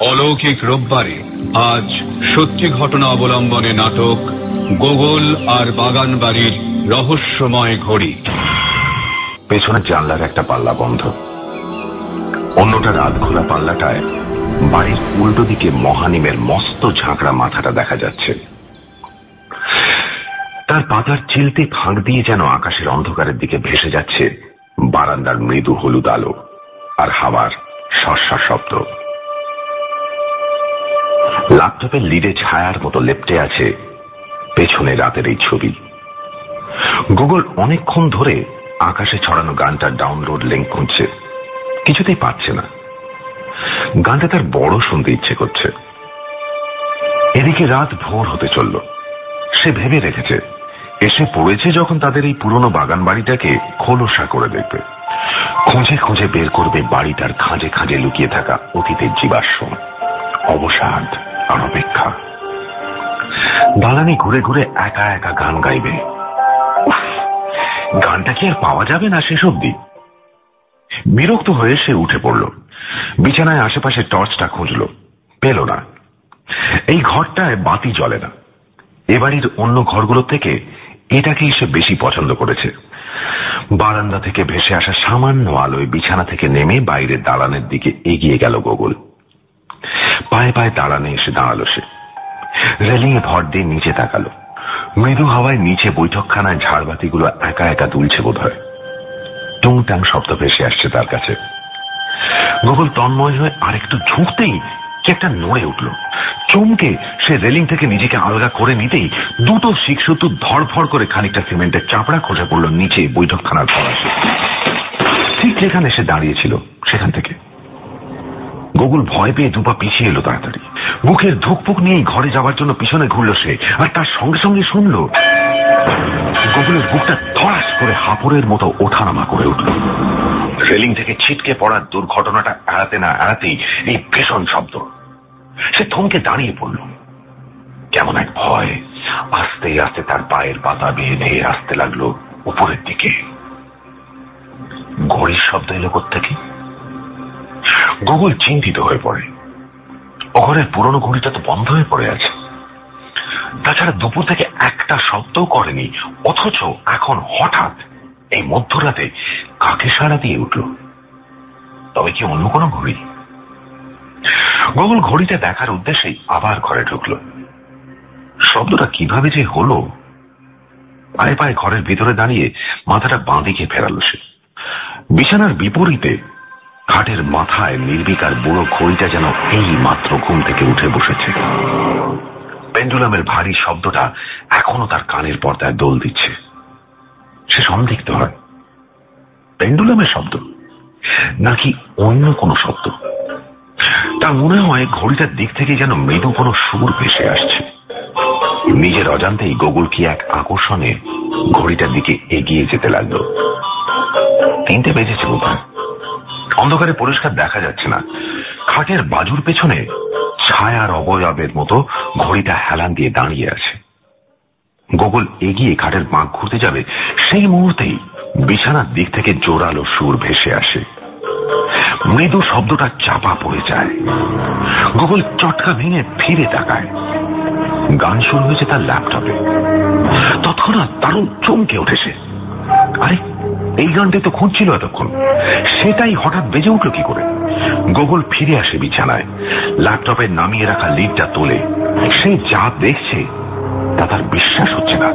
অলৌকিক রোববারে আজ সত্যি ঘটনা অবলম্বনে নাটক গোগল আর বাগান বাড়ির রহস্যময় ঘড়ি। পেছনের জানলার একটা পাল্লা বন্ধ। অন্যটা রাত খোলা পাল্লাটায় বাড়ির উল্টো দিকে মহানিমের মস্ত ঝাঁকড়া মাথাটা দেখা যাচ্ছে। তার পাতার চিলতে ফাঁক দিয়ে যেন আকাশের অন্ধকারের দিকে ভেসে যাচ্ছে বারান্দার মৃদু হলুদ আলো আর হাওয়ার সর্ষা শব্দ। ল্যাপটপের লিডে ছায়ার মতো লেপটে আছে পেছনে রাতের এই ছবি। গুগল অনেকক্ষণ ধরে আকাশে ছড়ানো গানটার ডাউনলোড লিঙ্ক খুঁজছে। কিছুতেই পাচ্ছে না। গানটা তার বড় শুনতে ইচ্ছে করছে। এদিকে রাত ভোর হতে চলল। সে ভেবে রেখেছে, এসে পড়েছে যখন তাদের এই পুরনো বাগান বাড়িটাকে খোলসা করে দেখবে। খুঁজে খুঁজে বের করবে বাড়িটার খাঁজে খাঁজে লুকিয়ে থাকা অতীতের জীবাশ্ম। অবসাদ। আর অপেক্ষা। দালানি ঘুরে ঘুরে একা একা গান গাইবে। গানটা কি আর পাওয়া যাবে না শেষ অব্দি বিরক্ত হয়ে সে উঠে পড়ল। বিছানায় আশেপাশে টর্চটা খুঁজল। পেল না। এই ঘরটায় বাতি জ্বলে না। এ বাড়ির অন্য ঘরগুলো থেকে এটাকেই সে বেশি পছন্দ করেছে। বারান্দা থেকে ভেসে আসা সামান্য আলোয় বিছানা থেকে নেমে বাইরের দালানের দিকে এগিয়ে গেল গোগল। পায়ে পায়ে দাঁড়ানে এসে দাঁড়াল সে। রেলিং এ ভর দিয়ে নিচে তাকালো। মৃদু হাওয়ায় নিচে বৈঠকখানায় ঝাড়বাতিগুলো একা একা দুলছে বোধ হয় টুংটাং শব্দ ভেসে আসছে তার কাছে। গোগল তন্ময় হয়ে আরেকটু ঝুঁকতেই কি একটা নড়ে উঠল। চমকে সে রেলিং থেকে নিজেকে আলগা করে নিতেই দুটো শিখসুতু ধড়ফড় করে খানিকটা সিমেন্টের চাপড়া খসে পড়ল নিচে বৈঠকখানার ফরাসে। ঠিক যেখানে সে দাঁড়িয়েছিল, সেখান থেকে। গোগুল ভয় পেয়ে দুপা পিছিয়ে এলো তাড়াতাড়ি। বুকের ধুকপুক নিয়েই ঘরে যাওয়ার জন্য পিছনে ঘুরল সে, আর তার সঙ্গে সঙ্গে শুনল গোগুলের বুকটা ধরাস করে হাপড়ের মতো ওঠানামা করে উঠল। রেলিং থেকে ছিটকে পড়ার দুর্ঘটনাটা এড়াতে না এড়াতেই এই ভীষণ শব্দ। সে থমকে দাঁড়িয়ে পড়ল। কেমন এক ভয় আস্তে আস্তে তার পায়ের পাতা বেয়ে ধেয়ে আসতে লাগল উপরের দিকে। ঘড়ির শব্দ এলো থেকে গুগল চিন্তিত হয়ে পড়ে। ঘরের পুরনো ঘড়িটা তো বন্ধ হয়ে পড়ে আছে। তাছাড়া দুপুর থেকে একটা শব্দও করেনি, অথচ এখন হঠাৎ এই মধ্যরাতে কাকে সাড়া দিয়ে উঠল? তবে কি অন্য কোনো ঘড়ি? গুগল ঘড়িটা দেখার উদ্দেশ্যেই আবার ঘরে ঢুকল। শব্দটা কীভাবে যে হলো, পায়ে পায়ে ঘরের ভিতরে দাঁড়িয়ে মাথাটা বাঁদিকে ফেরালো সে। বিছানার বিপরীতে খাটের মাথায় নির্বিকার বুড়ো ঘড়িটা যেন এই মাত্র ঘুম থেকে উঠে বসেছে। পেন্ডুলামের ভারী শব্দটা এখনও তার কানের পর্দায় দোল দিচ্ছে। সে সন্দিগ্ধ হয়। পেন্ডুলামের শব্দ? নাকি অন্য কোনো শব্দ? তার মনে হয় ঘড়িটার দিক থেকে যেন মৃদু কোনো সুর ভেসে আসছে। নিজের অজান্তেই গোগুল কি এক আকর্ষণে ঘড়িটার দিকে এগিয়ে যেতে লাগল। তিনটে বেজেছে বোধহয়। অন্ধকারে পরিষ্কার দেখা যাচ্ছে না। খাটের বাজুর পেছনে ছায়ার অবয়বের মতো ঘড়িটা হেলান দিয়ে দাঁড়িয়ে আছে। গোগল এগিয়ে খাটের বাঁক ঘুরতে যাবে, সেই মুহূর্তেই বিছানার দিক থেকে জোরালো সুর ভেসে আসে। মৃদু শব্দটা চাপা পড়ে যায়। গোগল চটকা ভেঙে ফিরে তাকায়। গান শুরু হয়েছে তার ল্যাপটপে। তৎক্ষণাৎ দারুণ চমকে উঠেছে। আরে এই গানটাই তো খুঁজছিল এতক্ষণ। সেটাই হঠাৎ বেজে উঠল কি করে? গোগল ফিরে আসে বিছানায়। ল্যাপটপে নামিয়ে রাখা লিডটা তোলে। সে যা দেখছে, তা তার বিশ্বাস হচ্ছে না।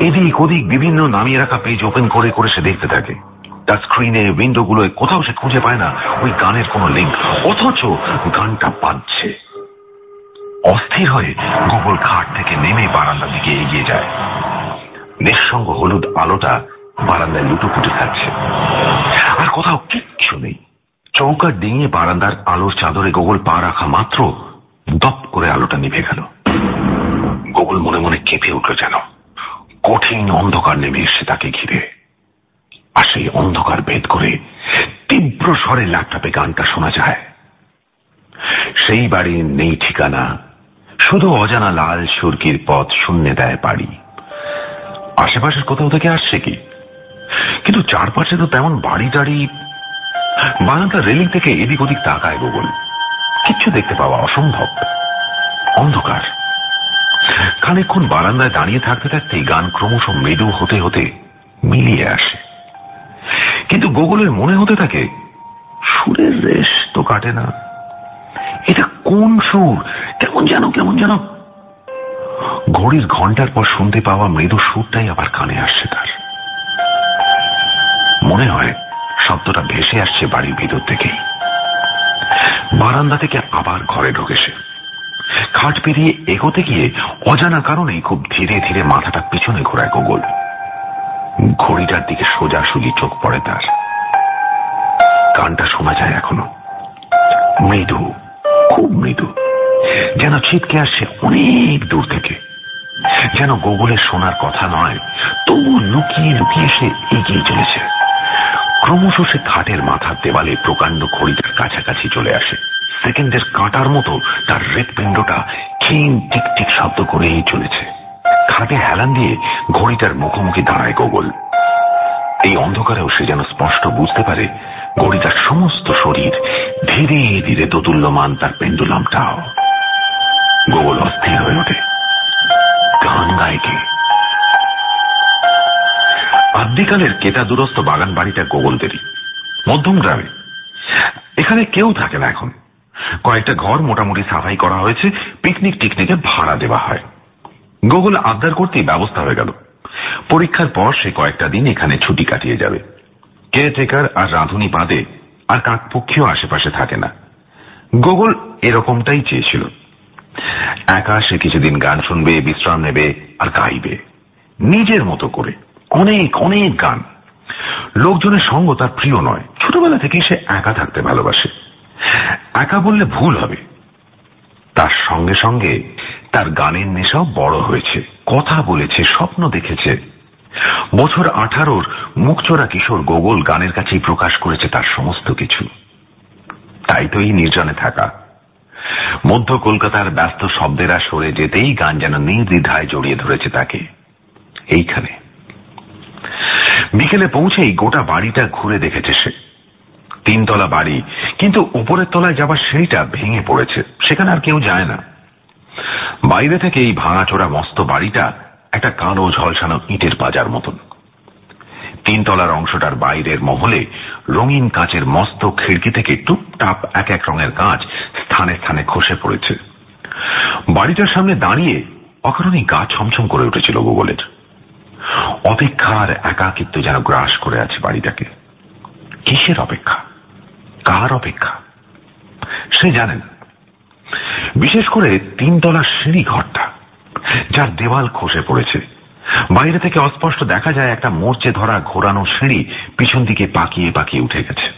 এদিক ওদিক বিভিন্ন নামিয়ে রাখা পেজ ওপেন করে করে সে দেখতে থাকে। তার স্ক্রিনে উইন্ডোগুলোয় কোথাও সে খুঁজে পায় না, ওই গানের কোনো লিঙ্ক অথচ গানটা পাচ্ছে অস্থির হয়ে গোগল ঘাট থেকে নেমে বারান্দার দিকে এগিয়ে যায়। নিঃসঙ্গ হলুদ আলোটা বারান্দায় লুটোপুটি খাচ্ছে। আর কোথাও কিচ্ছু নেই। চৌকার ডিঙিয়ে বারান্দার আলোর চাদরে গোগল পা রাখা মাত্র দপ করে আলোটা নিভে গেল। গোগল মনে মনে কেঁপে উঠল যেন। কঠিন অন্ধকার নেমে এসছে তাকে ঘিরে। আর সেই অন্ধকার ভেদ করে তীব্র স্বরে ল্যাপটপে গানটা শোনা যায়। সেই বাড়ির নেই ঠিকানা, শুধু অজানা লাল সুরকির পথ শূন্যে দেয় বাড়ি আশেপাশের কোথাও থেকে আসছে কি? কিন্তু চারপাশে তো তেমন বাড়ি টাড়ি। বারান্দা রেলিং থেকে এদিক ওদিক তাকায় গোগল। কিচ্ছু দেখতে পাওয়া অসম্ভব। অন্ধকার। খানিক্ষণ বারান্দায় দাঁড়িয়ে থাকতে থাকতেই গান ক্রমশ মৃদু হতে হতে মিলিয়ে আসে। কিন্তু গোগলের মনে হতে থাকে, সুরের রেশ তো কাটে না। এটা কোন সুর? কেমন যেন কেমন যেন। ঘড়ির ঘণ্টার পর শুনতে পাওয়া মৃদু সুরটাই আবার কানে আসছে তার। মনে হয় শব্দটা ভেসে আসছে বাড়ির ভিতর থেকেই। বারান্দা থেকে আবার ঘরে ঢুকেছে খাট পেরিয়ে এগোতে গিয়ে অজানা কারণেই খুব ধীরে ধীরে মাথাটা পিছনে ঘোরায় গোগল। ঘড়িটার দিকে সোজাসুজি চোখ পড়ে তার। গানটা শোনা যায় এখনও। মৃদু, খুব মৃদু। যেন ছিটকে আসছে অনেক দূর থেকে। যেন গোগলের শোনার কথা নয় তবু লুকিয়ে লুকিয়ে সে এগিয়ে চলেছে। ক্রমশ সে খাটের মাথার দেওয়ালে প্রকাণ্ড ঘড়িটার কাছাকাছি চলে আসে। সেকেন্ডের কাঁটার মতো তার হৃৎপিণ্ডটা ক্ষীণ টিক টিক শব্দ করেই চলেছে। খাটে হেলান দিয়ে ঘড়িটার মুখোমুখি দাঁড়ায় গোগল। এই অন্ধকারেও সে যেন স্পষ্ট বুঝতে পারে, ঘড়িটার সমস্ত শরীর ধীরে ধীরে দোতুল্যমান তার পেন্ডুলামটাও। গোগল অস্থির হয়ে ওঠে। গান গায় কে? আদ্যিকালের কেতা দুরস্ত বাগান বাড়িটা গোগলদেরই মধ্যম গ্রামে। এখানে কেউ থাকে না এখন। কয়েকটা ঘর মোটামুটি সাফাই করা হয়েছে, পিকনিক টিকনিকে ভাড়া দেওয়া হয়। গোগল আবদার করতেই ব্যবস্থা হয়ে গেল। পরীক্ষার পর সে কয়েকটা দিন এখানে ছুটি কাটিয়ে যাবে। কেয়ারটেকার আর রাঁধুনি বাদে আর কাকপক্ষীয় আশেপাশে থাকে না। গোগল এরকমটাই চেয়েছিল। একা সে কিছুদিন গান শুনবে, বিশ্রাম নেবে আর গাইবে। নিজের মতো করে। অনেক অনেক গান। লোকজনের সঙ্গ তার প্রিয় নয়। ছোটবেলা থেকেই সে একা থাকতে ভালোবাসে। একা বললে ভুল হবে। তার সঙ্গে সঙ্গে তার গানের নেশাও বড় হয়েছে। কথা বলেছে, স্বপ্ন দেখেছে। বছর আঠারোর মুখচোরা কিশোর গোগল গানের কাছেই প্রকাশ করেছে তার সমস্ত কিছু। তাই তো এই নির্জনে থাকা। মধ্য কলকাতার ব্যস্ত শব্দেরা সরে যেতেই গান যেন নির্দ্বিধায় জড়িয়ে ধরেছে তাকে। এইখানে। বিকেলে পৌঁছেই গোটা বাড়িটা ঘুরে দেখেছে সে। তিনতলা বাড়ি, কিন্তু উপরের তলায় যাবার সিঁড়িটা ভেঙে পড়েছে, সেখানে আর কেউ যায় না। বাইরে থেকে এই ভাঙাচোরা মস্ত বাড়িটা একটা কালো ঝলসানো ইটের বাজার মতন। তিনতলার অংশটার বাইরের মহলে রঙিন কাঁচের মস্ত খিড়কি থেকে টুপটাপ এক এক রঙের কাঁচ স্থানে স্থানে খসে পড়েছে। বাড়িটার সামনে দাঁড়িয়ে অকারণেই গা ছমছম করে উঠেছিল গোগলের অপেক্ষার একাকিত্ব যেন গ্রাস করে আছে বাড়িটাকে। কিসের অপেক্ষা? কার অপেক্ষা? সে জানেন, বিশেষ করে তিনতলা সিঁড়ি ঘরটা, যার দেওয়াল খসে পড়েছে। বাইরে থেকে অস্পষ্ট দেখা যায় একটা মোর্চে ধরা ঘোরানো সিঁড়ি পিছন দিকে পাকিয়ে পাকিয়ে উঠে গেছে।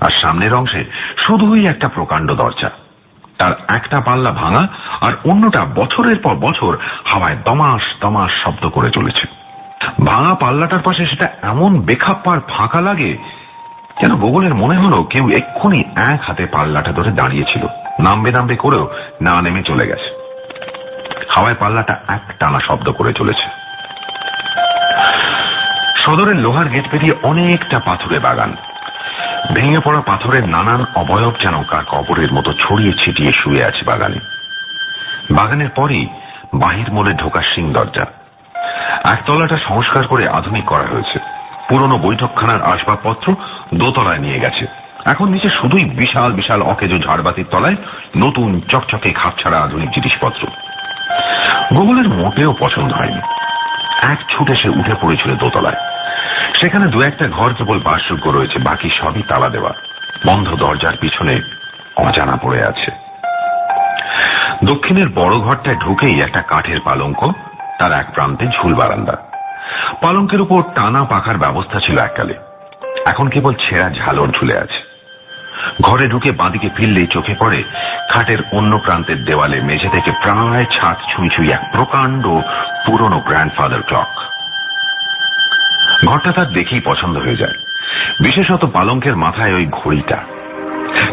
আর সামনের অংশে শুধুই একটা প্রকাণ্ড দরজা। তার একটা পাল্লা ভাঙা আর অন্যটা বছরের পর বছর হাওয়ায় দমাস দমাস শব্দ করে চলেছে। ভাঙা পাল্লাটার পাশে সেটা এমন বেখাপ্পার ফাঁকা লাগে যেন গোগলের মনে হলো কেউ এক্ষুনি এক হাতে পাল্লাটা ধরে দাঁড়িয়েছিল। নামবে নামবে করেও না নেমে চলে গেছে। হাওয়ায় পাল্লাটা এক টানা শব্দ করে চলেছে। সদরের লোহার গেট পেরিয়ে অনেকটা পাথুরে বাগান। ভেঙে পড়া পাথরের নানান অবয়ব যেন কার কবরের মতো ছড়িয়ে ছিটিয়ে শুয়ে আছে বাগানে। বাগানের পরই বাহির মোড়ে ঢোকার সিং দরজা। একতলাটা সংস্কার করে আধুনিক করা হয়েছে। পুরনো বৈঠকখানার আসবাবপত্র দোতলায় নিয়ে গেছে। এখন নিচে শুধুই বিশাল বিশাল অকেজো ঝাড়বাতির তলায় নতুন চকচকে খাপছাড়া আধুনিক জিনিসপত্র। গোগলের মোটেও পছন্দ হয়নি। এক ছুটে সে উঠে পড়েছিল দোতলায়। সেখানে দু একটা ঘর কেবল বাসযোগ্য রয়েছে, বাকি সবই তালা দেওয়া। বন্ধ দরজার পিছনে অজানা পড়ে আছে। দক্ষিণের বড় ঘরটায় ঢুকেই একটা কাঠের পালঙ্ক তার এক প্রান্তে ঝুল বারান্দা। পালঙ্কের উপর টানা পাখার ব্যবস্থা ছিল এককালে। এখন কেবল ছেঁড়া ঝালর ঝুলে আছে। ঘরে ঢুকে বাঁদিকে ফিরলেই চোখে পড়ে খাটের অন্য প্রান্তের দেওয়ালে মেঝে থেকে প্রায় ছাদ ছুঁই ছুঁই এক প্রকাণ্ড পুরনো গ্র্যান্ডফাদার ক্লক ঘরটা তার দেখেই পছন্দ হয়ে যায়। বিশেষত পালঙ্কের মাথায় ওই ঘড়িটা।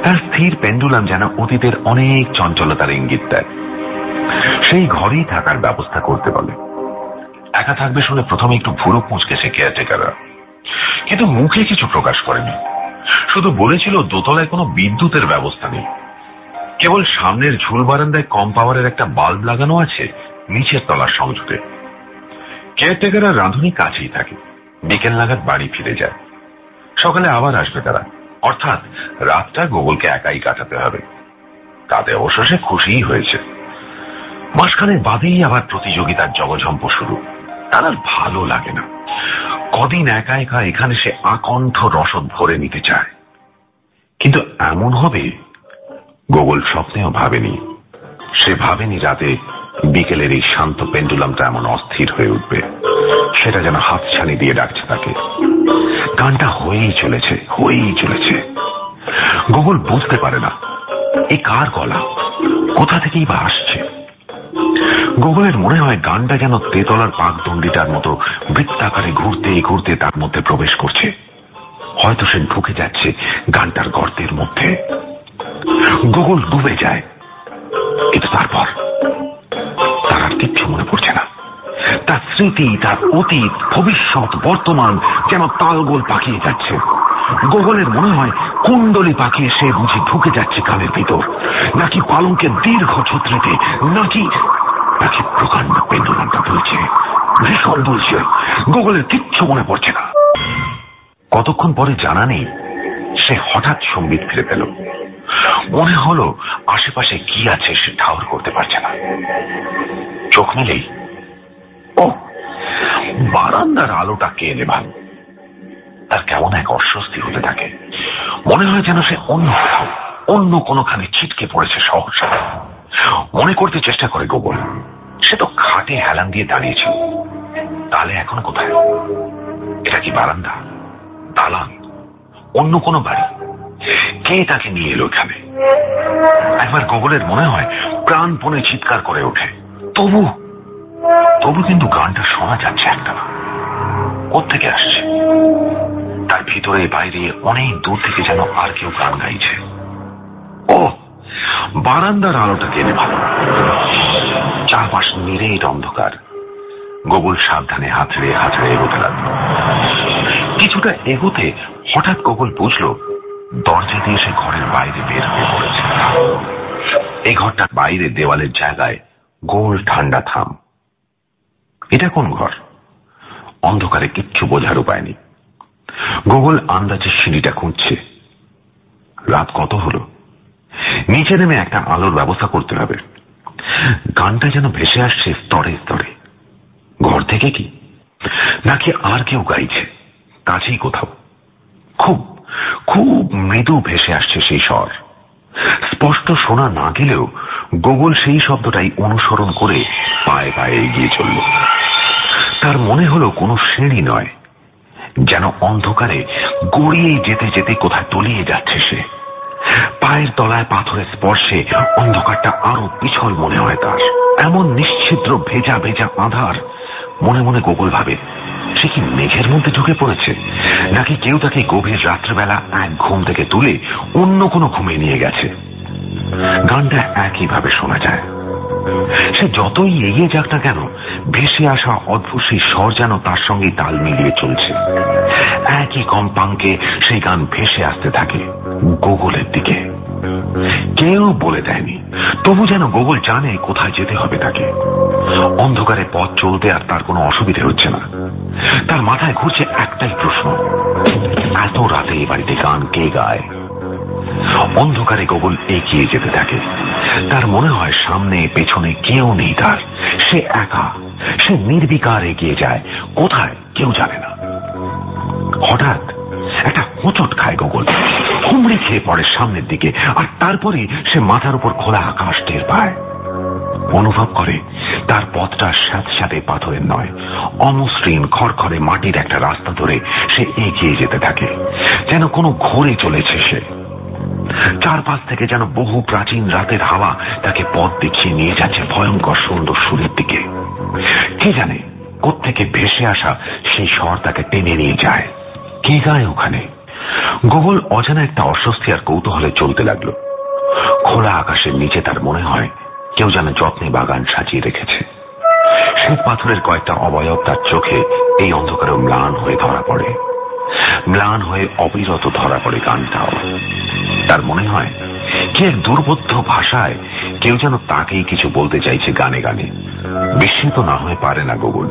তার স্থির পেন্ডুলাম যেন অতীতের অনেক চঞ্চলতার ইঙ্গিত দেয়। সেই ঘরেই থাকার ব্যবস্থা করতে বলে একা থাকবে শুনে প্রথমে একটু ভুরো পুঁচকেছে কেয়ারটেকাররা কিন্তু মুখে কিছু প্রকাশ করেনি। শুধু বলেছিল দোতলায় কোনো বিদ্যুতের ব্যবস্থা নেই। কেবল সামনের ঝুল বারান্দায় কম পাওয়ারের একটা বাল্ব লাগানো আছে নিচের তলার সংযোগে। কেয়ারটেকার আর রাঁধুনি কাছেই থাকে। বিকেল নাগাদ বাড়ি ফিরে যায়। সকালে আবার আসবে তারা। অর্থাৎ রাতটা গোগলকে একাই কাটাতে হবে। তাতে অবশ্য সে খুশিই হয়েছে। মাসখানের বাদেই আবার প্রতিযোগিতার জগঝম্প শুরু। তার আর ভালো লাগে না। কদিন একা একা এখানে সে আকণ্ঠ রসদ ভরে নিতে চায়। কিন্তু এমন হবে, গোগল স্বপ্নেও ভাবেনি। সে ভাবেনি রাতে বিকেলের এই শান্ত পেন্ডুলামটা এমন অস্থির হয়ে উঠবে। সেটা যেন হাত হাতছানি দিয়ে ডাকছে তাকে। গানটা হয়েই চলেছে হয়েই চলেছে। গোগল বুঝতে পারে না, এ কার গলা? কোথা থেকেই বা আসছে? গোগলের মনে হয় গানটা যেন তেতলার পাকদণ্ডিটার মতো, বৃত্তাকারে ঘুরতে ঘুরতে তার মধ্যে প্রবেশ করছে। হয়তো সে ঢুকে যাচ্ছে গানটার গর্তের মধ্যে। গোগল ডুবে যায়। কিন্তু তারপর তার আর কিচ্ছু মনে পড়ছে না। তার স্মৃতি, তার অতীত, ভবিষ্যৎ, বর্তমান যেন তালগোল পাকিয়ে যাচ্ছে। গোগলের মনে হয় কুণ্ডলি পাকিয়ে সে বুঝি ঢুকে যাচ্ছে কানের ভিতর। নাকি পালঙ্কের দীর্ঘ ছত্রিতে, নাকি নাকি প্রকাণ্ড পেন্ডুলামটা বলছে। ভীষণ বলছে গোগলের কিচ্ছু মনে পড়ছে না। কতক্ষণ পরে জানা নেই? সে হঠাৎ সম্বিত ফিরে পেল। মনে হলো আশেপাশে কি আছে সে ঠাউর করতে পারছে না। চোখ মেলেই, ও, বারান্দার আলোটা কে নেভান তার কেমন এক অস্বস্তি হতে থাকে। মনে হয় যেন সে অন্য কোথাও অন্য কোনোখানে ছিটকে পড়েছে সহসা মনে করতে চেষ্টা করে গোবল সে তো খাটে হেলান দিয়ে দাঁড়িয়েছিল। তাহলে এখন কোথায়? এটা কি বারান্দা? দালান? অন্য কোনো বাড়ি? কে তাকে নিয়ে এলো এখানে? একবার গোগলের মনে হয় প্রাণপণে চিৎকার করে ওঠে। তবু তবু কিন্তু গানটা শোনা যাচ্ছে একটা। না কোথেকে আসছে? তার ভিতরে বাইরে অনেক দূর থেকে যেন আর কেউ গান গাইছে। ও! বারান্দার আলোটা কেনে ভালো। চারপাশ নিরেট অন্ধকার। গোগল সাবধানে হাতড়ে হাতড়ে এগোতে লাগল। কিছুটা এগোতে হঠাৎ গোগল বুঝল, দরজা দিয়ে সে ঘরের বাইরে বের হয়ে পড়েছে। এই ঘরটার বাইরে দেওয়ালের জায়গায় গোল ঠান্ডা থাম। এটা কোন ঘর? অন্ধকারে কিচ্ছু বোঝার উপায় নেই। গোগল আন্দাজে সিঁড়িটা খুঁজছে। রাত কত হলো? নিচে নেমে একটা আলোর ব্যবস্থা করতে হবে। গানটা যেন ভেসে আসছে স্তরে স্তরে। ঘর থেকে কি? নাকি আর কেউ গাইছে? কাছেই কোথাও। খুব খুব মৃদু ভেসে আসছে সেই স্বর। স্পষ্ট শোনা না গেলেও গোগল সেই শব্দটাই অনুসরণ করে পায়ে পায়ে এগিয়ে চলল। তার মনে হলো কোনো সিঁড়ি নয়, যেন অন্ধকারে গড়িয়ে যেতে যেতে কোথায় তলিয়ে যাচ্ছে সে। পায়ের তলায় পাথরের স্পর্শে অন্ধকারটা আরও পিছল মনে হয় তার। এমন নিশ্চিদ্র ভেজা ভেজা আধার মনে মনে গোগল ভাবে, সে কি মেঘের মধ্যে ঢুকে পড়েছে? নাকি কেউ তাকে গভীর রাত্রেবেলা এক ঘুম থেকে তুলে অন্য কোনো ঘুমে নিয়ে গেছে? গানটা একইভাবে শোনা যায়। সে যতই এগিয়ে যাক না কেন, ভেসে আসা অদ্ভুত সেই স্বর যেন তার সঙ্গে তাল মিলিয়ে চলছে। একই কম্পাঙ্কে সেই গান ভেসে আসতে থাকে। গোগলের দিকে। কেউ বলে দেয়নি, তবু যেন গোগল জানে কোথায় যেতে হবে তাকে। অন্ধকারে পথ চলতে আর তার কোনো অসুবিধে হচ্ছে না। তার মাথায় ঘুরছে একটাই প্রশ্ন, এত রাতে এ বাড়িতে গান কে গায়? অন্ধকারে এগিয়ে যেতে থাকে। তার মনে হয় সামনে, পেছনে কেউ নেই তার। সে একা, সে নির্বিকার এগিয়ে যায়, কোথায় কেউ জানে না। হঠাৎ একটা হোঁচট খায় গোগল। হুমড়ি খেয়ে পড়ে সামনের দিকে, আর তারপরে সে মাথার উপর খোলা আকাশ টের পায়। অনুভব করে, তার পথটা সাথে পাথরের নয়। অমসৃণ খড়খড়ে মাটির একটা রাস্তা ধরে সে এগিয়ে যেতে থাকে, যেন কোনো ঘোরে চলেছে সে। চারপাশ থেকে যেন বহু প্রাচীন রাতের হাওয়া তাকে পথ দেখিয়ে নিয়ে যাচ্ছে ভয়ঙ্কর সুন্দর সুরের দিকে। কে জানে কোত্থেকে ভেসে আসা সেই স্বর তাকে টেনে নিয়ে যায়। কে গায় ওখানে? গোগল অজানা একটা অস্বস্তি আর কৌতূহলে চলতে লাগল। খোলা আকাশের নিচে তার মনে হয়, কেউ যেন যত্নে বাগান সাজিয়ে রেখেছে। শ্বেত পাথরের কয়েকটা অবয়ব তার চোখে এই অন্ধকারে ম্লান হয়ে ধরা পড়ে। ম্লান হয়ে অবিরত ধরা পড়ে গানটাও। তার মনে হয়, কি এক দুর্বোধ্য ভাষায় কেউ যেন তাকেই কিছু বলতে চাইছে গানে গানে। বিস্মিত না হয়ে পারে না গোগুল।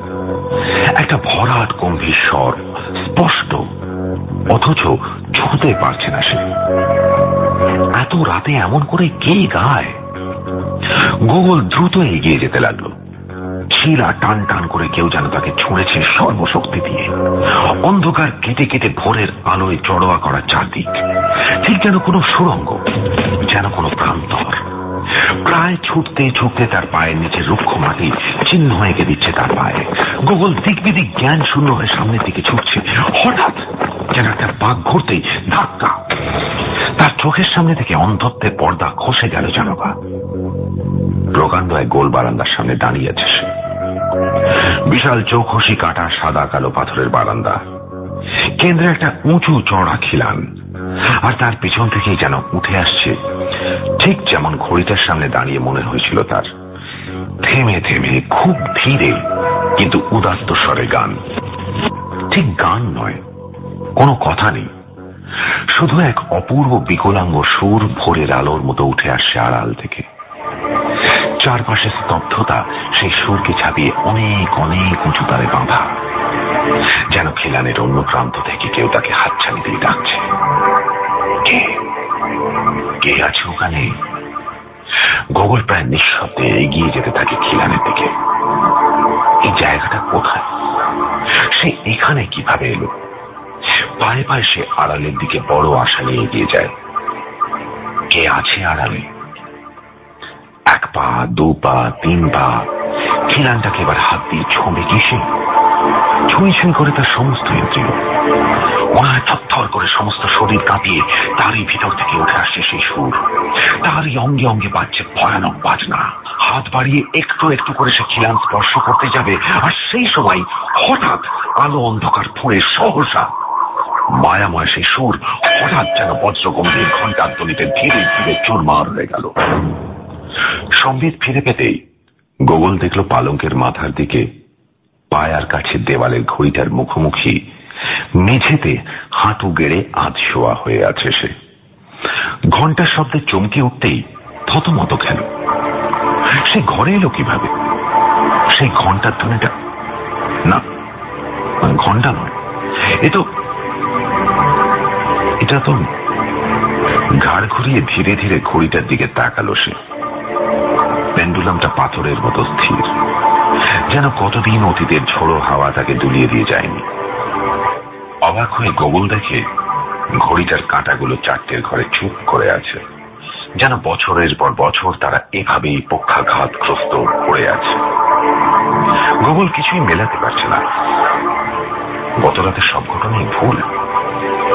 একটা ভরাট গম্ভীর স্বর স্পষ্ট, অথচ ছুঁতে পারছে না সে। এত রাতে এমন করে কে গায়? গোগল দ্রুত এগিয়ে যেতে লাগল। শিলা টান টান করে কেউ যেন তাকে ছুঁড়েছে সর্বশক্তি দিয়ে। অন্ধকার কেটে কেটে ভোরের আলোয় চড়োয়া করা চারদিক। ঠিক যেন কোনো সুরঙ্গ যেন কোনো প্রান্তর। প্রায় ছুটতে ছুটতে তার পায়ের নিচে রুক্ষ মাটি চিহ্ন এঁকে দিচ্ছে তার পায়ে। গোগল দিক বিদিক জ্ঞান শূন্য হয়ে সামনের দিকে ছুটছে। হঠাৎ যেন একটা পাক ঘুরতেই ধাক্কা। তার চোখের সামনে থেকে অন্ধত্বের পর্দা খসে গেল জানবা প্রকাণ্ড এক গোল বারান্দার সামনে দাঁড়িয়ে আছে সে। বিশাল চৌখসি কাটা সাদা কালো পাথরের বারান্দা। কেন্দ্রে একটা উঁচু চড়া খিলান। আর তার পিছন থেকেই যেন উঠে আসছে। ঠিক যেমন ঘড়িটার সামনে দাঁড়িয়ে মনে হয়েছিল তার। থেমে থেমে, খুব ধীরে, কিন্তু উদাত্ত স্বরে গান। ঠিক গান নয়, কোনো কথা নেই। শুধু এক অপূর্ব বিকলাঙ্গ সুর ভোরের আলোর মতো উঠে আসছে আড়াল থেকে। চারপাশে স্তব্ধতা, সেই সুরকে ছাপিয়ে অনেক অনেক উঁচু তারে বাঁধা। যেন খিলানের অন্য প্রান্ত থেকে কেউ তাকে হাতছানি দিয়ে ডাকছে। কে? কে আছে ওখানে? গোগল প্রায় নিঃশব্দে এগিয়ে যেতে থাকে খিলানের দিকে। এই জায়গাটা কোথায়? সে এখানে কীভাবে এলো? পায়ে পায়ে সে আড়ালের দিকে বড় আশা নিয়ে এগিয়ে যায়। কে আছে আড়ালে? এক পা দু পা তিন পা খিলানটাকে এবার হাত দিয়ে ছুঁড়ে কিসে ছুঁই ছুঁই করে তার সমস্ত ইন্দ্রিয়। ওনার থর করে সমস্ত শরীর কাঁপিয়ে তারই ভিতর থেকে উঠে আসছে সেই সুর। তারই অঙ্গে অঙ্গে বাজছে ভয়ানক বাজনা। হাত বাড়িয়ে একটু একটু করে সে খিলান স্পর্শ করতে যাবে, আর সেই সময় হঠাৎ আলো অন্ধকার ফুঁড়ে সহসা মায়াময় সেই সুর হঠাৎ যেন বজ্রগম্ভীর ঘণ্টার দলিতে ধীরে ধীরে চুরমার হয়ে গেল। সম্বিত ফিরে পেতেই গোগল দেখল পালঙ্কের মাথার দিকে পায়ার কাছে দেওয়ালের ঘড়িটার মুখোমুখি, মেঝেতে হাঁটু গেড়ে আধ শোয়া হয়ে আছে সে। ঘণ্টার শব্দে চমকে উঠতেই থতমত খেল সে ঘরে এলো কীভাবে? সেই ঘণ্টার ধ্বনিটা? না, ঘণ্টা নয়। এ তো, এটা তো ঘাড় ঘুরিয়ে ধীরে ধীরে ঘড়িটার দিকে তাকালো সে। পেন্ডুলামটা পাথরের মতো স্থির। যেন কতদিন অতীতের ঝোড়ো হাওয়া তাকে দুলিয়ে দিয়ে যায়নি। অবাক হয়ে গোগল দেখে ঘড়িটার কাঁটাগুলো চারটের ঘরে চুপ করে আছে। যেন বছরের পর বছর তারা এভাবেই পক্ষাঘাতগ্রস্ত পড়ে আছে। গোগল কিছুই মেলাতে পারছে না। গত রাতে সব ঘটনাই ভুল,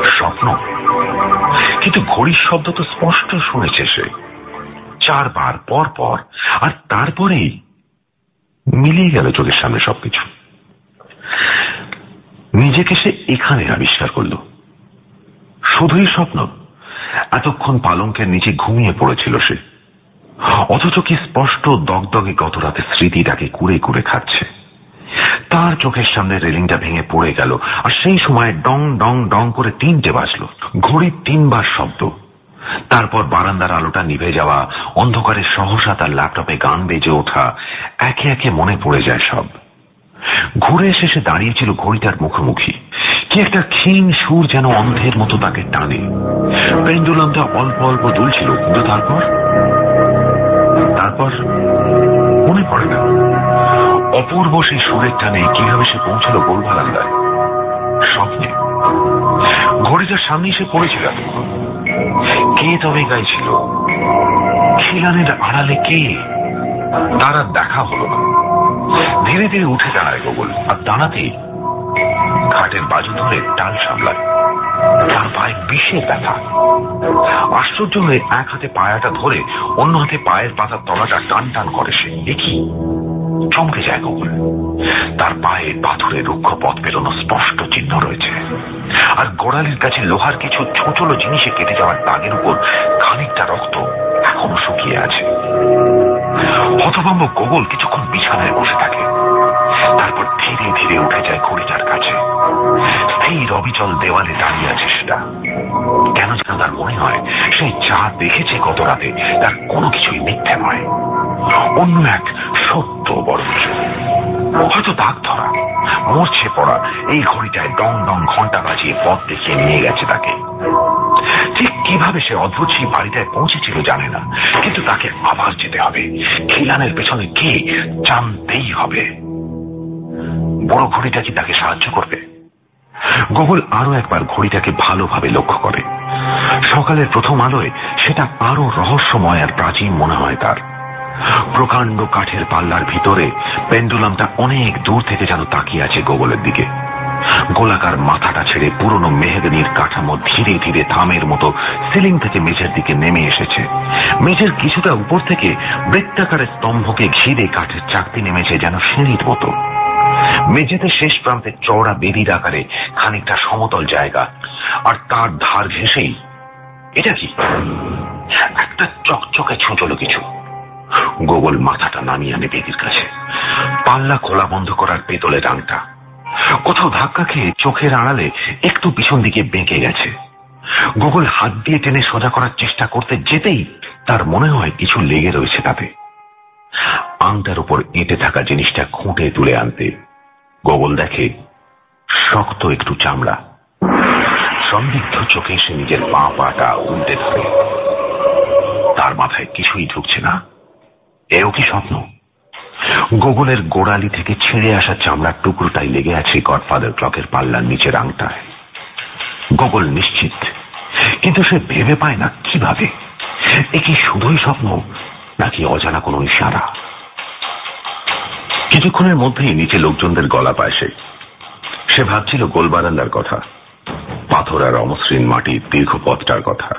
স্বপ্ন। কিন্তু ঘড়ির শব্দ তো স্পষ্ট শুনেছে সে। চারবার পর পর আর তারপরেই মিলিয়ে গেল চোখের সামনে সবকিছু। নিজেকে সে এখানে আবিষ্কার করল। শুধুই স্বপ্ন, এতক্ষণ পালঙ্কের নিচে ঘুমিয়ে পড়েছিল সে। অথচ কি স্পষ্ট দগদগে গত রাতে স্মৃতি তাকে কুড়ে কুড়ে খাচ্ছে। তার চোখের সামনে রেলিংটা ভেঙে পড়ে গেল, আর সেই সময় ডং ডং ডং করে তিনটে বাজল। ঘড়ির তিনবার শব্দ। তারপর বারান্দার আলোটা নিভে যাওয়া, অন্ধকারে সহসা তার ল্যাপটপে গান বেজে ওঠা, একে একে মনে পড়ে যায় সব। ঘুরে এসে সে দাঁড়িয়েছিল ঘড়িটার মুখোমুখি। কি একটা ক্ষীণ সুর যেন অন্ধের মতো তাকে টানে। পেন্ডুলামটা অল্প অল্প দুলছিল, কিন্তু তারপর? তারপর মনে পড়ে না। অপূর্ব সেই সুরের টানে কীভাবে সে পৌঁছালো গোল বারান্দায় স্বপ্নে। ঘড়িটার সামনে এসে পড়েছিল কে তবে গাইছিল? খিলানের আড়ালে কে? তার দেখা হলো না। ধীরে ধীরে উঠে দাঁড়ায় গোগল, আর দাঁড়াতেই ঘাটের বাজু ধরে টাল সামলায়। তার পায়ে বিষের ব্যথা। আশ্চর্য হয়ে এক হাতে পায়াটা ধরে অন্য হাতে পায়ের পাতার তলাটা টান টান করে সে। দেখি চমকে যায় গোগল। তার পায়ে পাথরে রুক্ষ পথ পেরোনো স্পষ্ট চিহ্ন রয়েছে। আর গোড়ালির কাছে লোহার কিছু ছোচলো জিনিসে কেটে যাওয়ার দাগের উপর খানিকটা রক্ত এখনও শুকিয়ে আছে। হতভম্ব গোগল কিছুক্ষণ বিছানায় বসে থাকে। তারপর ধীরে ধীরে উঠে যায় ঘড়িটার কাছে। স্থির, অবিচল দেওয়ালে দাঁড়িয়ে আছে সেটা। কেন যেন তার মনে হয়, সে যা দেখেছে গত রাতে, তার কোনো কিছুই মিথ্যে নয়। অন্য এক সত্য কিছু। হয়তো দাগ ধরা। মরছে পড়া। এই ঘড়িটায় ডং ডং ঘণ্টা বাজিয়ে পথ দেখিয়ে নিয়ে গেছে তাকে। ঠিক কীভাবে সে অদ্ভুত সেই বাড়িটায় পৌঁছেছিল জানে না, কিন্তু তাকে আবার যেতে হবে। খিলানের পেছনে কে জানতেই হবে। বড় ঘড়িটা কি তাকে সাহায্য করবে? গোগল আরও একবার ঘড়িটাকে ভালোভাবে লক্ষ্য করে। সকালের প্রথম আলোয় সেটা আরও রহস্যময় আর প্রাচীন মনে হয় তার। প্রকাণ্ড কাঠের পাল্লার ভিতরে পেন্ডুলামটা অনেক দূর থেকে যেন তাকিয়ে আছে গোগলের দিকে। গোলাকার মাথাটা ছেড়ে পুরনো মেহেদিনীর কাঠামো ধীরে ধীরে থামের মতো সিলিং থেকে মেঝের দিকে নেমে এসেছে। মেঝের কিছুটা উপর থেকে বৃত্তাকারের স্তম্ভকে ঘিরে কাঠের চাকতি নেমেছে যেন সিঁড়ির মতো। মেঝেতে শেষ প্রান্তে চওড়া বেদির আকারে খানিকটা সমতল জায়গা, আর তার ধার ঘেসেই এটা কি? একটা চকচকে ছুঁচলো কিছু। গোগল মাথাটা নামিয়ে আনে বেদির কাছে। পাল্লা খোলা বন্ধ করার পেতলের আংটা। কোথাও ধাক্কা খেয়ে চোখের আড়ালে একটু পিছন দিকে বেঁকে গেছে। গোগল হাত দিয়ে টেনে সোজা করার চেষ্টা করতে যেতেই তার মনে হয় কিছু লেগে রয়েছে তাতে। আংটার উপর এঁটে থাকা জিনিসটা খুঁটে তুলে আনতে। গোগল দেখে, শক্ত একটু চামড়া। সন্দিগ্ধ চোখে সে নিজের পা পাটা উল্টে ধরে। তার মাথায় কিছুই ঢুকছে না। এও কি স্বপ্ন? গোগলের গোড়ালি থেকে ছিঁড়ে আসা চামড়ার টুকরোটাই লেগে আছে গডফাদার ক্লকের পাল্লার নিচের আংটায়। গোগল নিশ্চিত, কিন্তু সে ভেবে পায় না কীভাবে। এ কি শুধুই স্বপ্ন, নাকি অজানা কোনো ইশারা? কিছুক্ষণের মধ্যেই নিচে লোকজনদের গলা পায় সে। সে ভাবছিল গোলবারান্দার কথা, পাথর আর অমসৃণ মাটির দীর্ঘ পথটার কথা।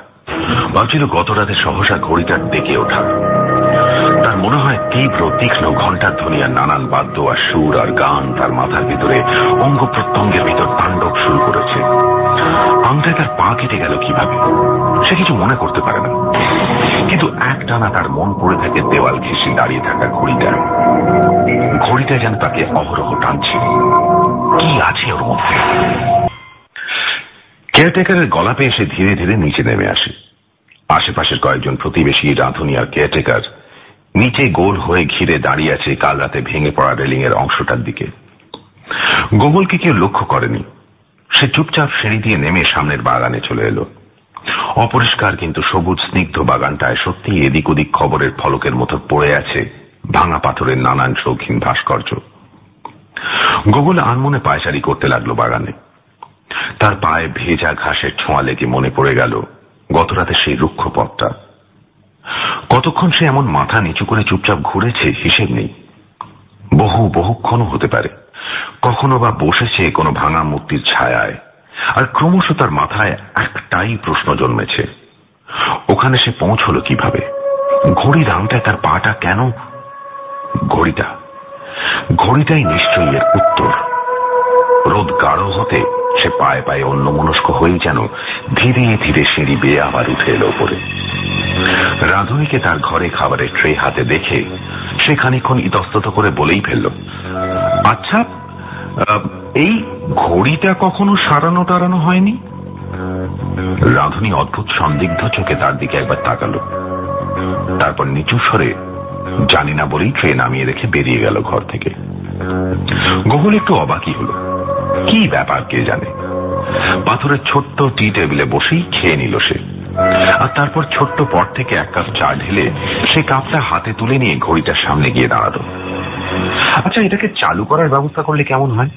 ভাবছিল গত রাতে সহসা ঘড়িটার ডেকে ওঠা। তার মনে হয় তীব্র, তীক্ষ্ণ ঘণ্টার ধ্বনি আর নানান বাদ্য আর সুর আর গান তার মাথার ভিতরে অঙ্গ প্রত্যঙ্গের ভিতর তাণ্ডব শুরু করেছে। আংটায় তার পা কেটে গেল কীভাবে? সে কিছু মনে করতে পারে না। কিন্তু এক টানা তার মন পড়ে থাকে দেওয়াল ঘেসে দাঁড়িয়ে থাকা ঘড়িটা ঘড়িটা যেন তাকে অহরহ টানছে কি আছে ওর মধ্যে? কেয়ারটেকারের গলা পেয়ে ধীরে ধীরে নিচে নেমে আসে। আশেপাশের কয়েকজন প্রতিবেশী রাঁধুনি আর কেয়ারটেকার নিচে গোল হয়ে ঘিরে দাঁড়িয়ে আছে, কাল রাতে ভেঙে পড়া রেলিং এর অংশটার দিকে। গোগলকে কেউ লক্ষ্য করেনি। সে চুপচাপ সিঁড়ি দিয়ে নেমে সামনের বাগানে চলে এলো। অপরিষ্কার কিন্তু সবুজ স্নিগ্ধ বাগানটায় সত্যি এদিক ওদিক খবরের ফলকের মতো পড়ে আছে ভাঙা পাথরের নানান শৌখিন ভাস্কর্য। গোগল আনমনে পায়চারি করতে লাগল বাগানে। তার পায়ে ভেজা ঘাসের ছোঁয়া লেগে মনে পড়ে গেল, গতরাতে সেই রুক্ষ পথটা কতক্ষণ সে এমন মাথা নিচু করে চুপচাপ ঘুরেছে, হিসেব নেই। বহু বহুক্ষণও হতে পারে। কখনো বা বসেছে কোনো ভাঙা মূর্তির ছায়ায়। আর ক্রমশ তার মাথায় একটাই প্রশ্ন জন্মেছে। ওখানে সে পৌঁছলো কীভাবে? ঘড়ি আংটায় তার পাটা কেন? ঘড়িটা। ঘড়িটাই নিশ্চয়ই এর উত্তর। রোদ গাঢ় হতে সে পায়ে পায়ে অন্য মনস্ক হয়ে যেন ধীরে ধীরে সিঁড়ি বেয়ে আবার উঠে এলো ওপরে। রাধুনিকে তার ঘরে খাবারের ট্রে হাতে দেখে সে খানিক্ষণ ইতস্তত করে বলেই ফেলল আচ্ছা এই ঘড়িটা কখনো সারানো টারানো হয়নি? রাধুনি অদ্ভুত সন্দিগ্ধ চোখে তার দিকে একবার তাকালো। তারপর নিচু স্বরে, জানি না বলেই ট্রে নামিয়ে রেখে বেরিয়ে গেল ঘর থেকে। গোহুল একটু অবাকি হলো। কি ব্যাপার, কে জানে? পাথরের ছোট্ট টি টেবিলে বসেই খেয়ে নিল সে। আর তারপর ছোট্ট পট থেকে এক কাপ চা ঢেলে সে কাপটা হাতে তুলে নিয়ে ঘড়িটার সামনে গিয়ে দাঁড়াল। আচ্ছা এটাকে চালু করার ব্যবস্থা করলে কেমন হয়?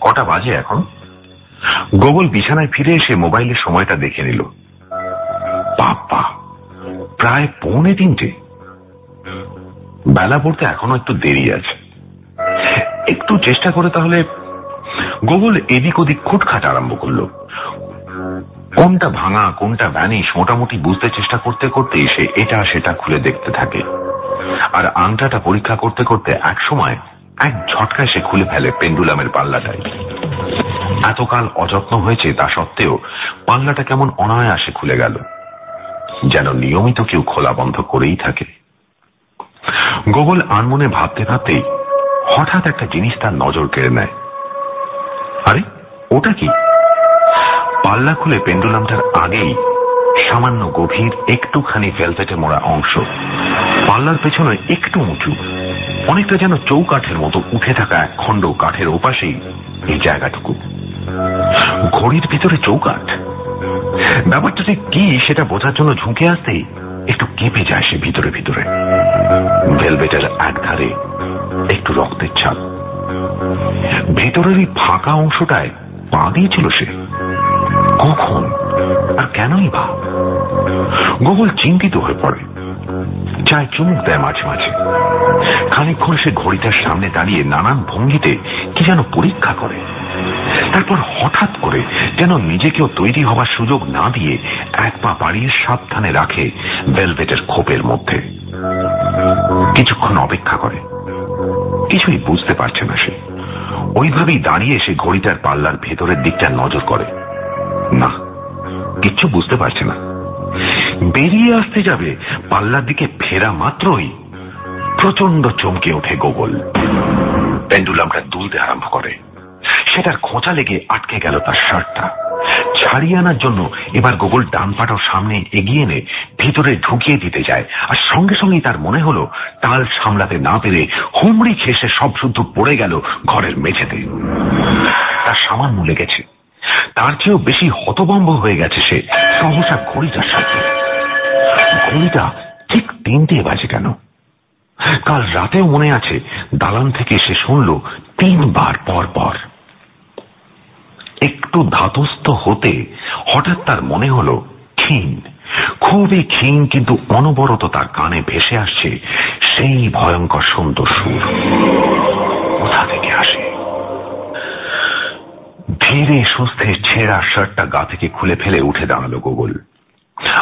কটা বাজে এখন? গোগল বিছানায় ফিরে এসে মোবাইলের সময়টা দেখে নিল। বাবা প্রায় পৌনে তিনটে। বেলা পড়তে এখনও একটু দেরি আছে। একটু চেষ্টা করে তাহলে গোগল এদিক ওদিক খুটখাট আরম্ভ করল। কোনটা ভাঙা, কোনটা ভ্যানিশ মোটামুটি বুঝতে চেষ্টা করতে করতে সে এটা সেটা খুলে দেখতে থাকে। আর আংটাটা পরীক্ষা করতে করতে এক সময় এক ঝটকায় সে খুলে ফেলে পেন্ডুলামের পাল্লাটাই এতকাল অযত্ন হয়েছে তা সত্ত্বেও পাল্লাটা কেমন অনায়াসে খুলে গেল। যেন নিয়মিত কেউ খোলা বন্ধ করেই থাকে। গোগল আনমনে ভাবতে ভাবতেই হঠাৎ একটা জিনিস তার নজর কেড়ে নেয়। আরে, ওটা কি? পাল্লা খুলে পেন্ডুলামটার আগেই সামান্য গভীর একটুখানি ফেলফেটে মোড়া অংশ। পাল্লার পেছনে একটু উঁচু। অনেকটা যেন চৌকাঠের মতো উঠে থাকা এক খণ্ড কাঠের ওপাশেই এই জায়গাটুকু। ঘড়ির ভিতরে চৌকাঠ। ব্যাপারটা ঠিক কি, সেটা বোঝার জন্য ঝুঁকে আসতেই একটু কেঁপে যায় সে ভিতরে ভিতরে। ভেলভেটের একধারে একটু রক্তের ছাপ। ভেতরের ফাঁকা অংশটায় পা দিয়েছিল সে। কখন আর কেনই বা? গোগল চিন্তিত হয়ে পড়ে। চায় চুমুক দেয় মাঝে মাঝে। খানিক্ষণ সে ঘড়িটার সামনে দাঁড়িয়ে নানান ভঙ্গিতে কি যেন পরীক্ষা করে। তারপর হঠাৎ করে যেন নিজেকেও তৈরি হবার সুযোগ না দিয়ে এক পা বাড়িয়ে সাবধানে রাখে ভেলভেটের খোপের মধ্যে। কিছুক্ষণ অপেক্ষা করে। কিছুই বুঝতে পারছে না সে। ওইভাবেই দাঁড়িয়ে সে ঘড়িটার পাল্লার ভেতরের দিকটা নজর করে। না, কিচ্ছু বুঝতে পারছে না। বেরিয়ে আসতে যাবে পাল্লার দিকে ফেরা মাত্রই প্রচণ্ড চমকে ওঠে গোগল। পেন্ডুলামটা দুলতে আরম্ভ করে। সেটার খোঁচা লেগে আটকে গেল তার শার্টটা। ছাড়িয়ে আনার জন্য এবার গোগল ডান পাটাও সামনে এগিয়ে এনে ভিতরে ঢুকিয়ে দিতে যায়। আর সঙ্গে সঙ্গেই তার মনে হলো, তাল সামলাতে না পেরে হুমড়ি খেসে সব শুদ্ধ পড়ে গেল ঘরের মেঝেতে। তার সামান্য লেগেছে। তার চেয়েও বেশি হতবম্ব হয়ে গেছে সে। সহসা ঘড়িটার সাথে। ঘড়িটা ঠিক তিনটে বাজে কেন? কাল রাতেও মনে আছে দালান থেকে সে শুনল তিনবার পর পর। একটু ধাতস্থ হতে হঠাৎ তার মনে হলো ক্ষীণ। খুবই ক্ষীণ কিন্তু অনবরত তার কানে ভেসে আসছে সেই ভয়ঙ্কর সুন্দর সুর। কোথা থেকে আসে? ধীরে সুস্থে ছেঁড়া শার্টটা গা থেকে খুলে ফেলে উঠে দাঁড়াল গোগল।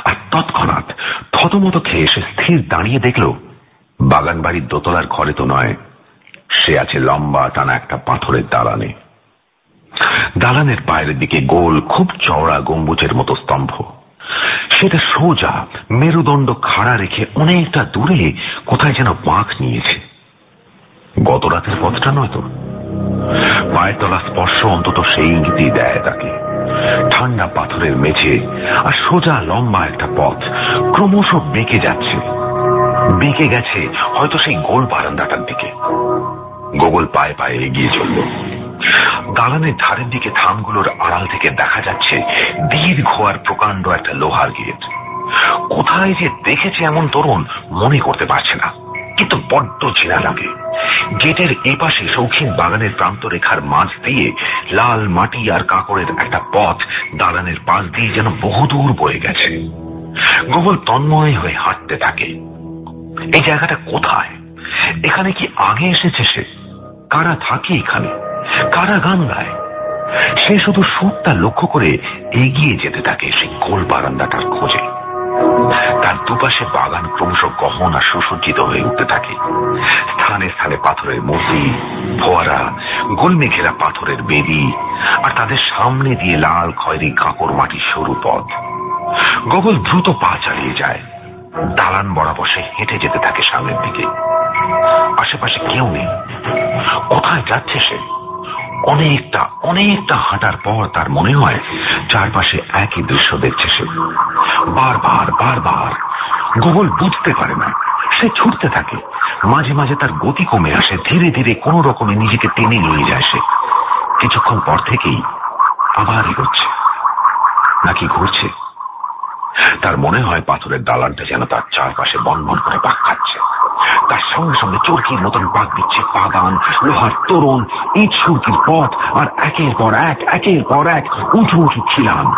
আর তৎক্ষণাৎ থতমত খেয়ে সে স্থির দাঁড়িয়ে দেখল বাগান বাড়ির দোতলার ঘরে তো নয়, সে আছে লম্বা টানা একটা পাথরের দালানে। দালানের বাইরের দিকে গোল, খুব চওড়া গম্বুজের মতো স্তম্ভ। সেটা সোজা, মেরুদণ্ড খাড়া রেখে অনেকটা দূরে কোথায় যেন বাঁক নিয়েছে। গত রাতের পথটা নয় তো? পায়ের তলা স্পর্শ অন্তত সেই ইঙ্গিতই দেয় তাকে। ঠান্ডা পাথরের মেঝে আর সোজা লম্বা একটা পথ ক্রমশ বেঁকে যাচ্ছে। বেঁকে গেছে হয়তো সেই গোল বারান্দাটার দিকে। গোগল পায়ে পায়ে এগিয়ে চলল। দালানের ধারের দিকে থামগুলোর আড়াল থেকে দেখা যাচ্ছে দীর্ঘ আর প্রকাণ্ড একটা লোহার গেট। কোথায় যে দেখেছে এমন তরুণ মনে করতে পারছে না। কিন্তু বড্ড চেনা লাগে। গেটের এপাশে শৌখিন বাগানের প্রান্তরেখার মাঝ দিয়ে লাল মাটি আর কাকড়ের একটা পথ দালানের পাশ দিয়ে যেন বহুদূর বয়ে গেছে। গোবল তন্ময় হয়ে হাঁটতে থাকে। এই জায়গাটা কোথায়? এখানে কি আগে এসেছে সে? কারা থাকে এখানে? কারা গান গায়? সে শুধু সুরটা লক্ষ্য করে এগিয়ে যেতে থাকে সেই গোল বারান্দাটার খোঁজে। তার দুপাশে বাগান ক্রমশ গহন আর সুসজ্জিত হয়ে উঠতে থাকে। স্থানে স্থানে পাথরের মূর্তি, ফোয়ারা গোলমে ঘেরা পাথরের বেদি আর তাদের সামনে দিয়ে লাল খয়েরি কাঁকর মাটির সরু পথ। গগল দ্রুত পা চালিয়ে যায়। দালান বরাবর সে হেঁটে যেতে থাকে সামনের দিকে। আশেপাশে কেউ নেই। কোথায় যাচ্ছে সে? অনেকটা অনেকটা হাঁটার পর তার মনে হয় চারপাশে একই দৃশ্য দেখছে সে। বারবার বারবার। গোগল বুঝতে পারে না। সে ছুটতে থাকে। মাঝে মাঝে তার গতি কমে আসে। ধীরে ধীরে কোনো রকমে নিজেকে টেনে নিয়ে যায় সে। কিছুক্ষণ পর থেকেই আবার এগোচ্ছে। নাকি ঘুরছে। তার মনে হয় পাথরের দালানটা যেন তার চারপাশে বনবন করে পাক খাচ্ছে। তার সঙ্গে সঙ্গে চরকির মতন পাক দিচ্ছে বাগান, লোহার তরুণ, ইট সুরকির পথ, আর একের পর এক, একের পর এক উঁচু উঁচু ছিলাম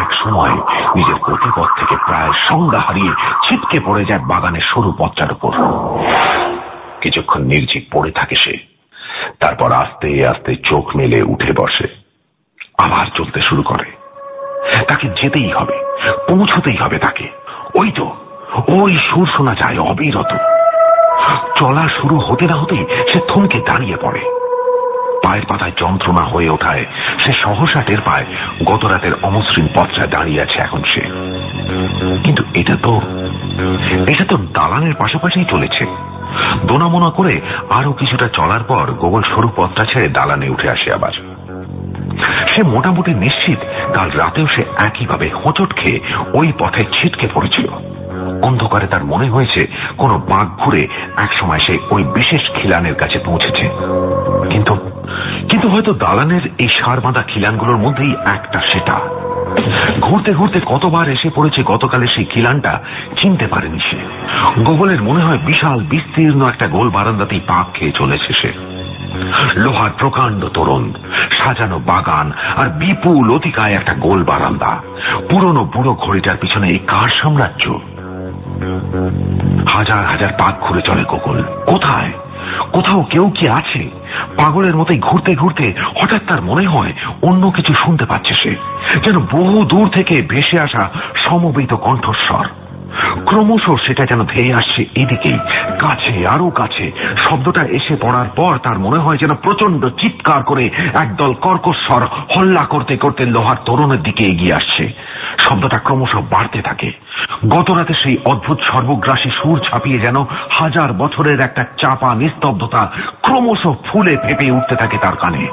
এক সময় নিজের গতিপথ থেকে প্রায় সংজ্ঞা হারিয়ে ছিটকে পড়ে যায় বাগানের সরু পথটার উপর। কিছুক্ষণ নির্জীব পড়ে থাকে সে। তারপর আস্তে আস্তে চোখ মেলে উঠে বসে। আবার চলতে শুরু করে। তাকে যেতেই হবে, পৌঁছতেই হবে তাকে। ওই তো, ওই সুর শোনা যায় অবিরত। চলা শুরু হতে না হতেই সে থমকে দাঁড়িয়ে পড়ে। পায়ের পাতায় যন্ত্রণা হয়ে ওঠায়, সে সহসা টের পায় গত রাতের অমসৃণ পথটা দাঁড়িয়ে আছে এখন সে। কিন্তু এটা তো এটা তো দালানের পাশাপাশি চলেছে। দোনামোনা করে আরও কিছুটা চলার পর গোবল সরু পথটা ছেড়ে দালানে উঠে আসে আবার। সে মোটামুটি নিশ্চিত কাল রাতেও সে একইভাবে হোঁচট খেয়ে ওই পথে ছিটকে পড়েছিল। অন্ধকারে তার মনে হয়েছে কোন বাঘ ঘুরে একসময় সে ওই বিশেষ খিলানের কাছে পৌঁছেছে। কিন্তু কিন্তু হয়তো দালানের এই সার বাঁধা খিলানগুলোর মধ্যেই একটা সেটা। ঘুরতে ঘুরতে কতবার এসে পড়েছে গতকালে সেই খিলানটা, চিনতে পারেনি সে। গোগলের মনে হয় বিশাল বিস্তীর্ণ একটা গোল বারান্দাতেই পাক খেয়ে চলেছে সে। লোহার প্রকাণ্ড তোরণ, সাজানো বাগান আর বিপুল অতিকায় একটা গোল বারান্দা। পুরনো বুড়ো ঘড়িটার পিছনে এই কার সাম্রাজ্য? হাজার হাজার পাক ঘুরে চলে গোকুল। কোথায়? কোথাও কেউ কি আছে? পাগলের মতোই ঘুরতে ঘুরতে হঠাৎ তার মনে হয় অন্য কিছু শুনতে পাচ্ছে সে, যেন বহু দূর থেকে ভেসে আসা সমবেত কণ্ঠস্বর। ক্রমশ সেটা যেন ধেয়ে আসছে এদিকেই, কাছে, আরও কাছে। শব্দটা এসে পড়ার পর তার মনে হয় যেন প্রচণ্ড চিৎকার করে একদল কর্কস্বর হল্লা করতে করতে লোহার তরুণের দিকে এগিয়ে আসছে। শব্দটা ক্রমশ বাড়তে থাকে। গত রাতে সেই অদ্ভুত সর্বগ্রাসী সুর ছাপিয়ে যেন হাজার বছরের একটা চাপা নিস্তব্ধতা ক্রমশ ফুলে ফেপে উঠতে থাকে তার কানে।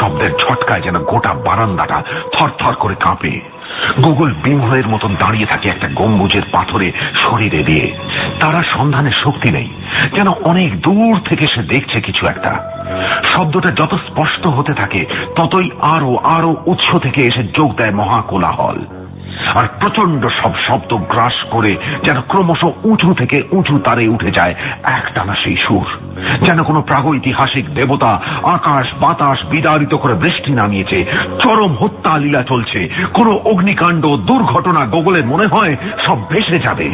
শব্দের ঝটকায় যেন গোটা বারান্দাটা থরথর করে কাঁপে। গুগল বিমহের মতন দাঁড়িয়ে থাকে একটা গম্বুজের পাথরে শরীরে দিয়ে। তারা সন্ধানের শক্তি নেই, যেন অনেক দূর থেকে সে দেখছে কিছু একটা। শব্দটা যত স্পষ্ট হতে থাকে, ততই আরও আরও উৎস থেকে এসে যোগ দেয় মহাকোলাহল। আর প্রচণ্ড সব শব্দ গ্রাস করে যেন ক্রমশ উঁচু থেকে উঁচু তারে উঠে যায় একটানা সেই সুর। যেন কোনো প্রাগৈতিহাসিক দেবতা আকাশ বাতাস বিদারিত করে বৃষ্টি নামিয়েছে, চরম হত্যা লীলা চলছে, কোনো অগ্নিকাণ্ড দুর্ঘটনা গোগলের মনে হয় সব ভেসে যাবে।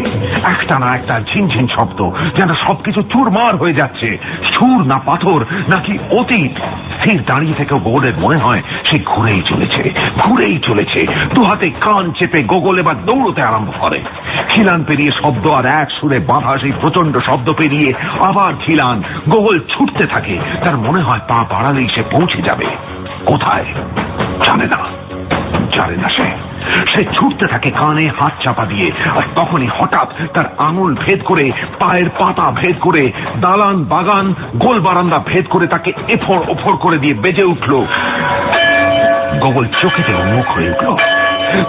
একটানা একটা ঝিনঝিন শব্দ যেন সবকিছু চুরমার হয়ে যাচ্ছে। সুর না পাথর, নাকি অতীত? স্থির দাঁড়িয়ে থেকেও গোগলের মনে হয় সে ঘুরেই চলেছে ঘুরেই চলেছে। দু হাতে কান চেপে গোগল এবার দৌড়তে আরম্ভ করে। খিলান পেরিয়ে শব্দ আর এক সুরে বাঁধা সেই প্রচণ্ড শব্দ পেরিয়ে আবার খিলান গোগল ছুটতে থাকে। তার মনে হয় পা বাড়ালেই সে পৌঁছে যাবে। কোথায়? জানে না। জানে না সে। সে ছুটতে থাকে কানে হাত চাপা দিয়ে আর তখনই হঠাৎ তার আঙুল ভেদ করে, পায়ের পাতা ভেদ করে, দালান, বাগান, গোল বারান্দা ভেদ করে তাকে এফর ওফর করে দিয়ে বেজে উঠল। গোগল চোখেতে মুখ হয়ে উঠল।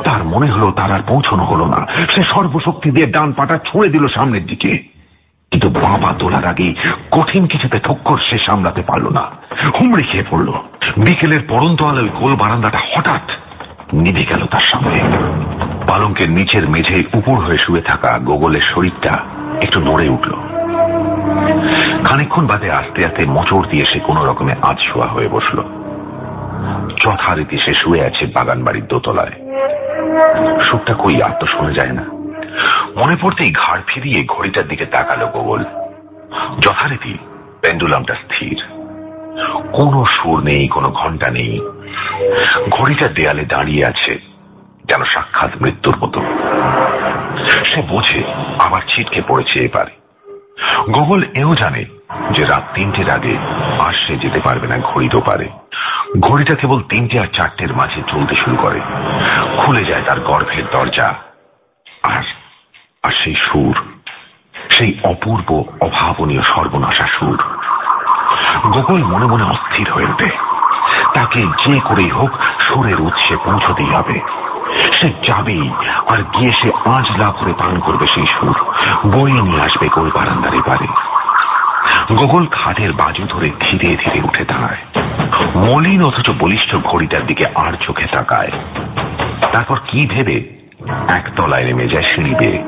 তার মনে হলো তার আর পৌঁছানো হলো না। সে সর্বশক্তি দিয়ে ডান পাটা ছুঁড়ে দিল সামনের দিকে। কিন্তু বাবা তোলার আগে কঠিন কিছুতে ঠক্কর সে সামলাতে পারল না। হুমড়ি খেয়ে পড়ল। বিকেলের পরন্ত আলোয় গোল বারান্দাটা হঠাৎ নিভে গেল তার সামনে। পালঙ্কের নিচের মেঝে উপর হয়ে শুয়ে থাকা গোগলের শরীরটা একটু নড়ে উঠল। খানিক্ষণ বাদে আস্তে আস্তে মোচড় দিয়ে সে কোন রকমে আজ শোয়া হয়ে বসল। যথারীতি সে শুয়ে আছে বাগান বাড়ির দোতলায়। সুখটা কই, আর তো যায় না। মনে পড়তেই ঘাড় ফিরিয়ে ঘড়িটার দিকে তাকালো গোগল। যথারীতি পেন্ডুলামটা স্থির। কোনো সুর নেই, কোনো ঘণ্টা নেই। ঘড়িটা দেয়ালে দাঁড়িয়ে আছে, যেন সাক্ষাৎ মৃত্যুর মতো। সে বোঝে আবার ছিটকে পড়েছে এবারে গোগল এও জানে যে রাত তিনটের আগে আর সে যেতে পারবে না ঘড়ির পারে ঘড়িটা কেবল তিনটে আর চারটের মাঝে চলতে শুরু করে। খুলে যায় তার গর্ভের দরজা। আর আর সেই সুর, সেই অপূর্ব, অভাবনীয় সর্বনাশা সুর। গোকুল মনে মনে অস্থির হয়ে ওঠে। তাকে যে করেই হোক সুরের উৎসে পৌঁছতেই হবে। সে যাবেই আর গিয়ে সে আঁচলা করে পান করবে সেই সুর। বয়ে নিয়ে আসবে গোল বারান্দার এবারে গোগল খাটের বাজু ধরে ধীরে ধীরে উঠে দাঁড়ায়। মলিন অথচ বলিষ্ঠ ঘড়িটার দিকে আর চোখে তাকায়। তারপর কি ভেবে একতলায় নেমে যায় সিঁড়ি বেয়ে।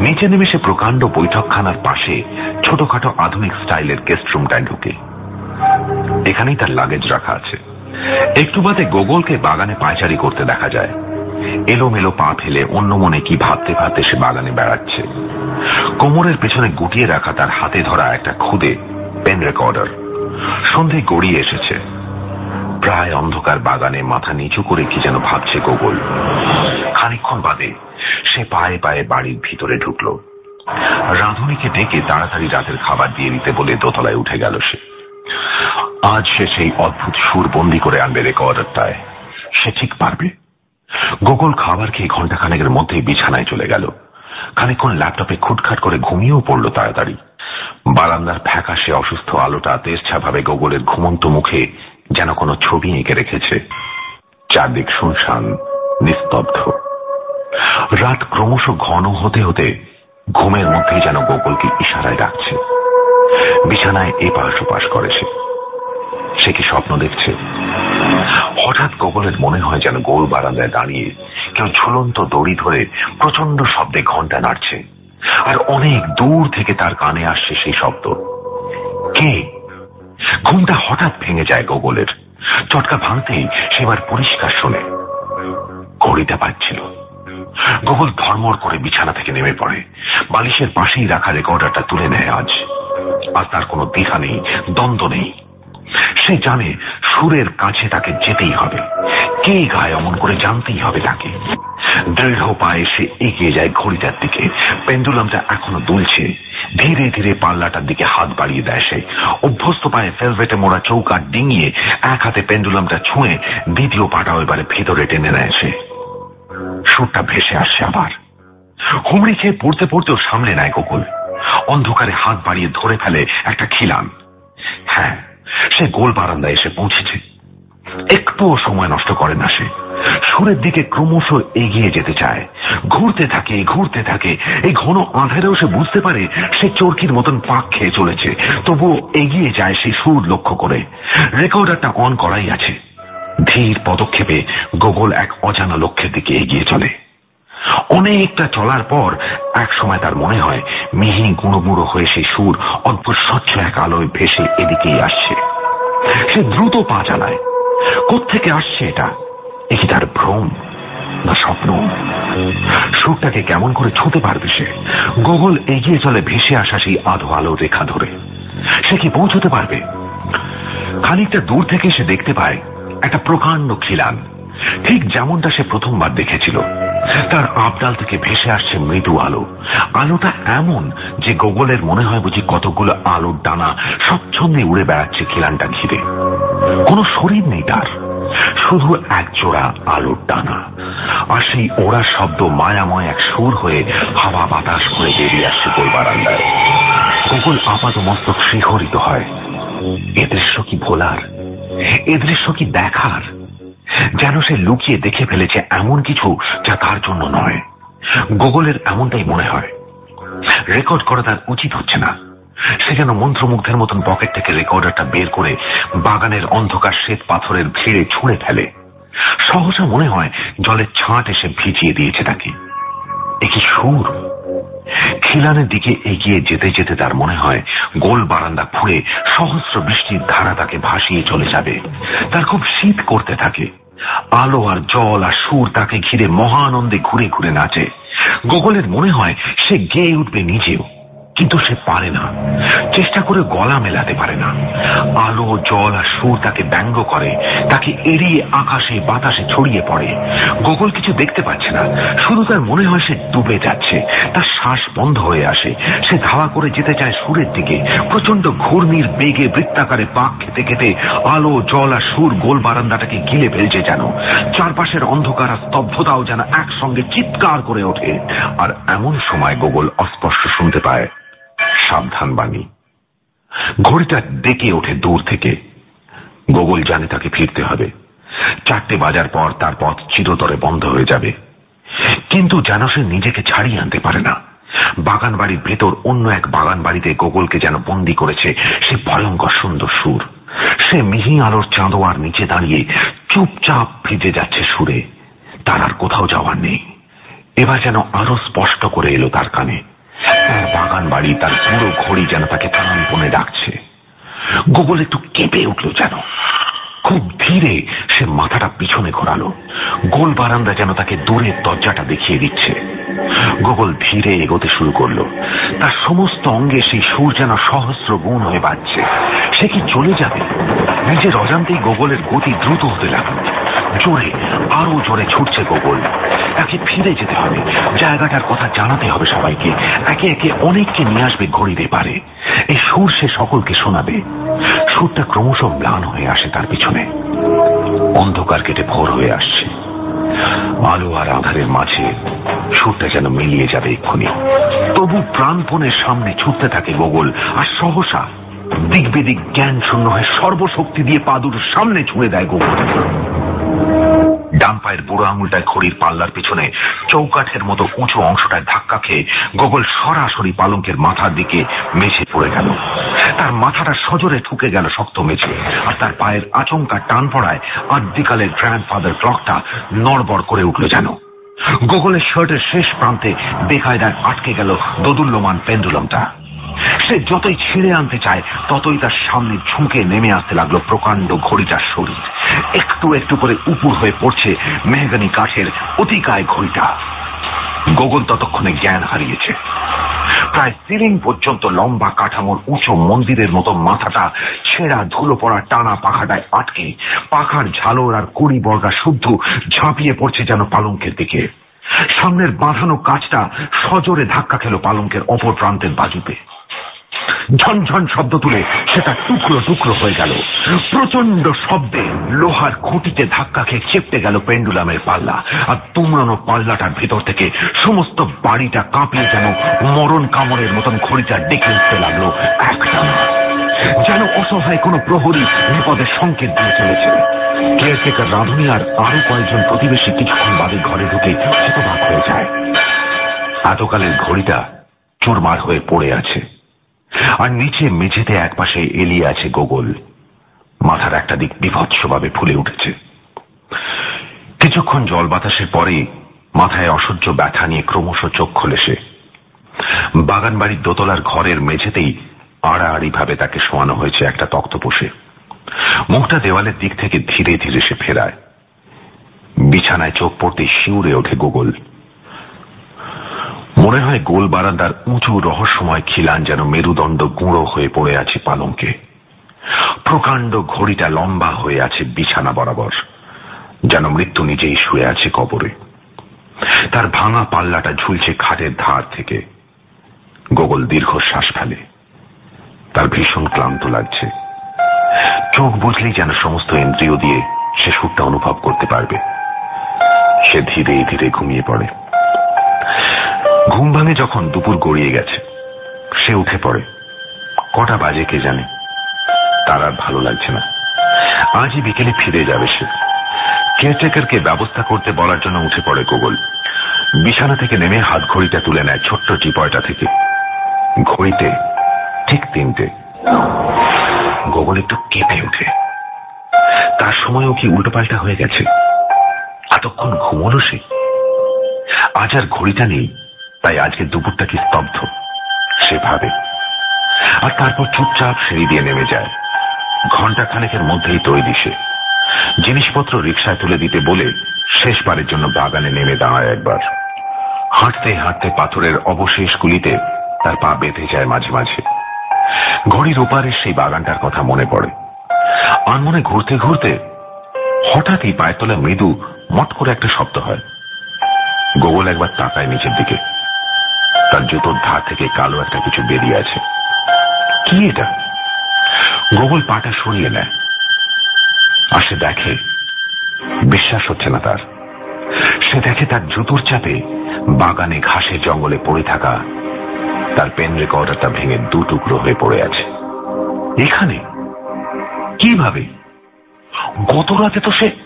নিচে নেমে সে প্রকাণ্ড বৈঠকখানার পাশে ছোটখাটো আধুনিক স্টাইলের গেস্ট রুমটায় ঢুকে। এখানেই তার লাগেজ রাখা আছে। একটু বাদে গোগলকে বাগানে পায়চারি করতে দেখা যায়। এলোমেলো পা ফেলে অন্য মনে কি ভাবতে ভাবতে সে বাগানে বেড়াচ্ছে। কোমরের পেছনে গুটিয়ে রাখা তার হাতে ধরা একটা খুদে পেন রেকর্ডার। সন্ধে গড়িয়ে এসেছে। প্রায় অন্ধকার বাগানে মাথা নিচু করে কি যেন ভাবছে গোগল। খানিক্ষণ বাদে সে পায়ে পায়ে বাড়ির ভিতরে ঢুকল। রাঁধুনিকে ডেকে তাড়াতাড়ি রাতের খাবার দিয়ে দিতে বলে দোতলায় উঠে গেল সে। আজ সে সেই অদ্ভুত সুর বন্দি করে আনবে রেকর্ডারটায়। সে ঠিক পারবে? গোগল খাবার খেয়ে ঘণ্টা খানেকের মধ্যেই বিছানায় চলে গেল। খানিক্ষণ ল্যাপটপে খুটখাট করে ঘুমিয়েও পড়ল তাড়াতাড়ি। বারান্দার ফ্যাকাশে অসুস্থ আলোটা তেজছা ভাবে গোগলের ঘুমন্ত মুখে যেন কোনো ছবি এঁকে রেখেছে। চারদিক শুনশান, নিস্তব্ধ। রাত ক্রমশ ঘন হতে হতে ঘুমের মধ্যেই যেন গোকুলকে ইশারায় ডাকছে। বিছানায় এপাশ ওপাশ করে সে কি স্বপ্ন দেখছে? হঠাৎ গোকুলের মনে হয় যেন গোল বারান্দায় দাঁড়িয়ে কেউ ঝুলন্ত দড়ি ধরে প্রচণ্ড শব্দে ঘণ্টা নাড়ছে। আর অনেক দূর থেকে তার কানে আসছে সেই শব্দ। কে? ঘুমটা হঠাৎ ভেঙে যায় গোগলের। চটকা ভাঙতেই সেবার পরিষ্কার শোনে। ঘড়িটা পাচ্ছিল। গোগল ধর্মর করে বিছানা থেকে নেমে পড়ে। বালিশের পাশেই রাখা রেকর্ডারটা তুলে নেয় আজ। আর তার কোনো দ্বিধা নেই, দ্বন্দ্ব নেই। সে জানে সুরের কাছে তাকে যেতেই হবে। কে গায় অমন করে জানতেই হবে তাকে। দৃঢ় পায়ে সে এগিয়ে যায় ঘড়িটার দিকে। পেন্ডুলামটা এখনও দুলছে। ধীরে ধীরে পাল্লাটার দিকে হাত বাড়িয়ে দেয় সে। অভ্যস্ত পায়ে ফেলভেটে মোড়া চৌকাট ডিঙিয়ে এক হাতে পেন্ডুলামটা ছুঁয়ে দ্বিতীয় পাটাও এবারে ভেতরে টেনে নেয় সে। সুরটা ভেসে আসছে আবার। হুমড়ি খেয়ে পড়তে পড়তেও সামলে নেয় গোকুল। অন্ধকারে হাত বাড়িয়ে ধরে ফেলে একটা খিলান। হ্যাঁ সে গোল বারান্দায় এসে পৌঁছেছে। একটুও সময় নষ্ট করে না সে। সুরের দিকে ক্রমশ এগিয়ে যেতে চায়। ঘুরতে থাকে ঘুরতে থাকে। এই ঘন আঁধারেও সে বুঝতে পারে সে চরকির মতন পাক খেয়ে চলেছে। তবুও এগিয়ে যায় সেই সুর লক্ষ্য করে। রেকর্ডারটা অন করাই আছে। ধীর পদক্ষেপে গোগল এক অজানা লক্ষ্যের দিকে এগিয়ে চলে। অনেকটা চলার পর এক সময় তার মনে হয় মিহি গুঁড়ো গুঁড়ো হয়ে সেই সুর অদ্ভুত স্বচ্ছ এক আলোয় ভেসে এদিকেই আসছে। সে দ্রুত পা চালায়। কোথেকে আসছে এটা? একি তার ভ্রম না স্বপ্ন? সুরটাকে কেমন করে ছুঁতে পারবে সে? গোগল এগিয়ে চলে ভেসে আসা সেই আধো আলো রেখা ধরে। সে কি পৌঁছতে পারবে? খানিকটা দূর থেকে সে দেখতে পায় একটা প্রকাণ্ড খিলান। ঠিক যেমনটা সে প্রথমবার দেখেছিল। তার আবডাল থেকে ভেসে আসছে মৃদু আলো। আলোটা এমন যে গোগলের মনে হয় বুঝি কতগুলো আলোর ডানা স্বচ্ছন্দে উড়ে বেড়াচ্ছে খিলানটা ঘিরে। কোনো শরীর নেই তার, শুধু এক জোড়া আলোর ডানা। আর সেই ওড়া শব্দ মায়াময় এক সুর হয়ে হাওয়া বাতাস করে বেরিয়ে আসছে গোল বারান্দায়। গোকুল আপাত মস্তক শিহরিত হয়। এ দৃশ্য কি ভোলার? এ দৃশ্য কি দেখার? যেন সে লুকিয়ে দেখে ফেলেছে এমন কিছু যা তার জন্য নয়। গোগলের এমনটাই মনে হয়। রেকর্ড করা তার উচিত হচ্ছে না। সে যেন মন্ত্রমুগ্ধের মতন পকেট থেকে রেকর্ডারটা বের করে বাগানের অন্ধকার শ্বেত পাথরের ভিড়ে ছুঁড়ে ফেলে। সহসা মনে হয় জলের ছাঁট এসে ভিজিয়ে দিয়েছে তাকে। একই সুর? খিলানের দিকে এগিয়ে যেতে যেতে তার মনে হয় গোল বারান্দা ফুড়ে সহস্র বৃষ্টির ধারা তাকে ভাসিয়ে চলে যাবে। তার খুব শীত করতে থাকে। আলো আর জল আর সুর তাকে ঘিরে মহানন্দে ঘুরে ঘুরে নাচে। গোগলের মনে হয় সে গেয়ে উঠবে নিজেও। কিন্তু সে পারে না। চেষ্টা করে গলা মেলাতে পারে না। আলো, জল আর সুর তাকে ব্যঙ্গ করে, তাকে এড়িয়ে আকাশে, বাতাসে ছড়িয়ে পড়ে। গোগল কিছু দেখতে পাচ্ছে না। শুধু তার মনে হয় সে ডুবে যাচ্ছে। তার শ্বাস বন্ধ হয়ে আসে। সে ধাওয়া করে যেতে চায় সুরের দিকে। প্রচণ্ড ঘূর্ণির বেগে বৃত্তাকারে পাক খেতে খেতে আলো, জল আর সুর গোল বারান্দাটাকে গিলে ফেলছে যেন। চারপাশের অন্ধকার আর স্তব্ধতাও যেন একসঙ্গে চিৎকার করে ওঠে। আর এমন সময় গোগল অস্পষ্ট শুনতে পায়। সাবধান বাণী। ঘড়িটা ডেকে ওঠে দূর থেকে। গোগল জানে তাকে ফিরতে হবে। চারটে বাজার পর তার পথ চিরতরে বন্ধ হয়ে যাবে। কিন্তু যেন সে নিজেকে ছাড়িয়ে আনতে পারে না। বাগান বাড়ির ভেতর অন্য এক বাগান বাড়িতে গোগলকে যেন বন্দি করেছে সে ভয়ঙ্কর সুন্দর সুর। সে মিহি আলোর চাঁদোয়ার নিচে দাঁড়িয়ে চুপচাপ ভিজে যাচ্ছে সুরে। তার আর কোথাও যাওয়ার নেই। এবার যেন আরও স্পষ্ট করে এলো তার কানে। তার বাগান বাড়ি, তার পুরো ঘড়ি যেন তাকে প্রাণপণে ডাকছে। গোবল একটু কেঁপে উঠল যেন। খুব ধীরে সে মাথাটা পিছনে ঘোরালো। গোল বারান্দা যেন তাকে দূরের দরজাটা দেখিয়ে দিচ্ছে। গোগল ধীরে এগোতে শুরু করল। তার সমস্ত অঙ্গে সেই সুর যেন সহস্র গুণ হয়ে বাজছে। সে কি চলে যাবে? নিজের অজান্তেই গোগলের গতি দ্রুত হতে লাগল। জোরে, আরও জোরে ছুটছে গোগল। তাকে ফিরে যেতে হবে। জায়গাটার কথা জানাতে হবে সবাইকে। একে একে অনেককে নিয়ে আসবে ঘড়িতে পারে। এই সুর সে সকলকে শোনাবে। সুরটা ক্রমশ ম্লান হয়ে আসে তার পিছনে। অন্ধকার কেটে ভোর হয়ে আসছে। আলো আর আধারের মাঝে সুরটা যেন মিলিয়ে যাবে এক্ষুনি। তবু প্রাণপণের সামনে ছুটতে থাকে গোগল আর সহসা দিক বেদিক জ্ঞান শূন্য হয়ে সর্বশক্তি দিয়ে পাদুর সামনে ছুঁড়ে দেয় গোবর ডান পায়ের বুড়ো আঙুলটায় ঘড়ির পাল্লার পিছনে, চৌকাঠের মতো উঁচু অংশটায় ধাক্কা খেয়ে গোগল সরাসরি পালঙ্কের মাথার দিকে মেঝে পড়ে গেল। তার মাথাটা সজোরে ঠুকে গেল শক্ত মেঝে, আর তার পায়ের আচমকা টান পড়ায় আদ্যিকালের গ্র্যান্ডফাদার ক্লকটা নড়বড় করে উঠল যেন। গোগলের শার্টের শেষ প্রান্তে বেকায়দায় আটকে গেল দোদুল্যমান পেন্ডুলমটা। সে যতই ছিঁড়ে আনতে চায়, ততই তার সামনে ঝুঁকে নেমে আসতে লাগল প্রকাণ্ড ঘড়িটার শরীর। একটু একটু করে উপুর হয়ে পড়ছে মেহগানি কাঠের অতিকায় ঘড়িটা। গগন ততক্ষণে জ্ঞান হারিয়েছে। প্রায় সিলিং পর্যন্ত লম্বা কাঠামোর উঁচু মন্দিরের মতো মাথাটা ছেঁড়া ধুলো পড়া টানা পাখাটায় আটকে, পাখার ঝালর আর কুড়ি বর্গা শুদ্ধ ঝাঁপিয়ে পড়ছে যেন পালঙ্কের দিকে। সামনের বাঁধানো কাজটা সজোরে ধাক্কা খেল পালঙ্কের অপর প্রান্তের বাজুতে। ঝনঝন শব্দ তুলে সেটা টুকরো টুকরো হয়ে গেল। প্রচণ্ড শব্দে লোহার খুঁটিতে ধাক্কা খেয়ে চেপতে গেল পেন্ডুলামের পাল্লা। আর তুমড়ানো পাল্লাটার ভেতর থেকে সমস্ত বাড়িটা কাঁপিয়ে যেন মরণ কামড়ের মতন ঘড়িটা ডেকে উঠতে লাগল একটা যেন অসহায় কোনো প্রহরী বিপদের সংকেত দিয়ে চলেছে। কেয়ারটেকার রাঁধুনি আর আরও কয়েকজন প্রতিবেশী কিছুক্ষণ বাদে ঘরে ঢুকে হতবাক হয়ে যায়। এতকালের ঘড়িটা চুরমার হয়ে পড়ে আছে। আর নিচে মেঝেতে একপাশে এলিয়ে আছে গোগল। মাথার একটা দিক বিভৎসভাবে ফুলে উঠেছে। কিছুক্ষণ জল বাতাসের পরে মাথায় অসহ্য ব্যথা নিয়ে ক্রমশ চোখ খোলে সে। বাগান বাড়ির দোতলার ঘরের মেঝেতেই আড়াআড়ি ভাবে তাকে শোয়ানো হয়েছে একটা তক্তপোষে। মুখটা দেওয়ালের দিক থেকে ধীরে ধীরে সে ফেরায়। বিছানায় চোখ পড়তে শিউরে ওঠে গোগল। মনে হয় গোল বারান্দার উঁচু রহস্যময় খিলান যেন মেরুদণ্ড গুঁড়ো হয়ে পড়ে আছে পালঙ্কে। প্রকাণ্ড ঘড়িটা লম্বা হয়ে আছে বিছানা বরাবর, যেন মৃত্যু নিজেই শুয়ে আছে কবরে। তার ভাঙা পাল্লাটা ঝুলছে খাটের ধার থেকে। গোগল দীর্ঘশ্বাস ফেলে। তার ভীষণ ক্লান্ত লাগছে। চোখ বুঝলেই যেন সমস্ত ইন্দ্রিয় দিয়ে সে সুরটা অনুভব করতে পারবে। সে ধীরে ধীরে ঘুমিয়ে পড়ে। ঘুম ভাঙে যখন দুপুর গড়িয়ে গেছে, সে উঠে পড়ে। কটা বাজে কে জানে? তার আর ভালো লাগছে না। আজই বিকেলে ফিরে যাবে সে। কেয়ারটেকারকে ব্যবস্থা করতে বলার জন্য উঠে পড়ে গোগল। বিছানা থেকে নেমে হাত ঘড়িটা তুলে নেয় ছোট্ট টিপয়টা থেকে। ঘড়িতে ঠিক তিনটে। গোগল একটু কেঁপে উঠে তার সময়ও কি উল্টোপাল্টা হয়ে গেছে? এতক্ষণ ঘুমলো সে? আজ আর ঘড়িটা নেই। তাই আজকে দুপুরটা কি স্তব্ধ? সে ভাবে আর তারপর চুপচাপ সিঁড়ি দিয়ে নেমে যায়। ঘণ্টা খানেকের মধ্যেই তৈরি সে। জিনিসপত্র রিক্সায় তুলে দিতে বলে শেষবারের জন্য বাগানে নেমে দাঁড়ায় একবার। হাঁটতে হাঁটতে পাথরের অবশেষগুলিতে তার পা বেঁধে যায় মাঝে মাঝে। ঘড়ির ওপারে সেই বাগানটার কথা মনে পড়ে। আনমনে ঘুরতে ঘুরতে হঠাৎই পায়ের তলে মৃদু মট করে একটা শব্দ হয়। গোগল একবার তাকায় নিচের দিকে। তার জুতোর ধার থেকে কালো একটা কিছু বেরিয়ে আছে। কি এটা? গোগল পাটা সরিয়ে নেয়। আসে দেখে, বিশ্বাস হচ্ছে না তার। সে দেখে তার জুতোর চাপে বাগানে ঘাসে জঙ্গলে পড়ে থাকা তার পেন রেকর্ডারটা ভেঙে দু টুকরো হয়ে পড়ে আছে। এখানে? কীভাবে? গত রাতে তো সে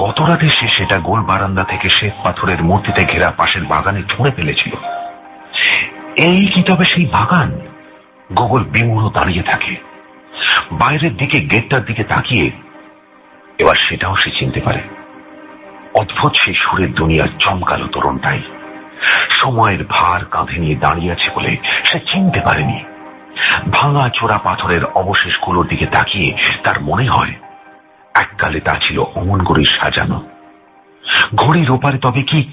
গত রাতে সে সেটা গোল বারান্দা থেকে শ্বেত পাথরের মূর্তিতে ঘেরা পাশের বাগানে ছুঁড়ে ফেলেছিল। এই কি তবে সেই বাগান? গোগল বিমূঢ় দাঁড়িয়ে থাকে। বাইরের দিকে গেটটার দিকে তাকিয়ে এবার সেটাও সে চিনতে পারে। অদ্ভুত সেই সুরের দুনিয়ার চমকালো তরুণটাই। সময়ের ভার কাঁধে নিয়ে দাঁড়িয়ে আছে বলে সে চিনতে পারেনি। ভাঙা চোরা পাথরের অবশেষগুলোর দিকে তাকিয়ে তার মনে হয় এককালে তা ছিল অমন গড়ির সাজানো। ঘড়ির ওপারে তবে কি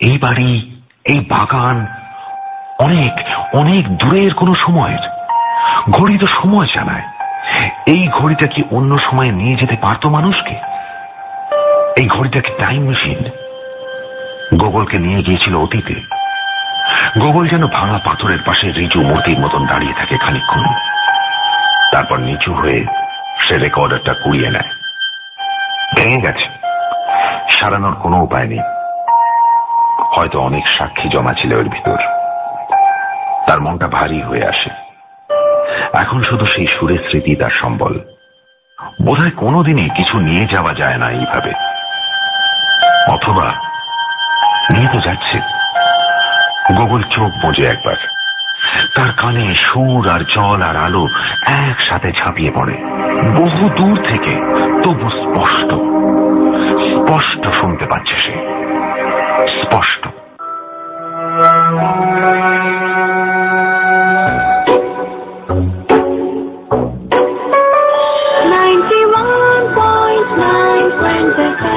এই বাড়ি, এই বাগান অনেক অনেক দূরের কোনো সময়ের? ঘড়ি তো সময় জানায়। এই ঘড়িটা কি অন্য সময়ে নিয়ে যেতে পারতো মানুষকে? এই ঘড়িটা কি টাইম মেশিন গোগলকে নিয়ে গিয়েছিল অতীতে। গোগল যেন ভাঙা পাথরের পাশে রিজু মূর্তির মতন দাঁড়িয়ে থাকে খানিক্ষণ তারপর নিচু হয়ে সে রেকর্ডারটা কুড়িয়ে নেয়। ভেঙে গেছে। সারানোর কোনো উপায় নেই। হয়তো অনেক সাক্ষী জমা ছিল এর ভিতর। তার মনটা ভারী হয়ে আসে। এখন শুধু সেই সুরের স্মৃতি তার সম্বল। বোধহয় কোনোদিনই কিছু নিয়ে যাওয়া যায় না এইভাবে। অথবা নিয়ে তো যাচ্ছে। গোগল চোখ বোঝে একবার। তার কানে সুর আর জল আর আলো একসাথে ঝাঁপিয়ে পড়ে। বহু দূর থেকে তবু স্পষ্ট। স্পষ্ট শুনতে পাচ্ছে সে। স্পষ্ট। Ninety-one point nine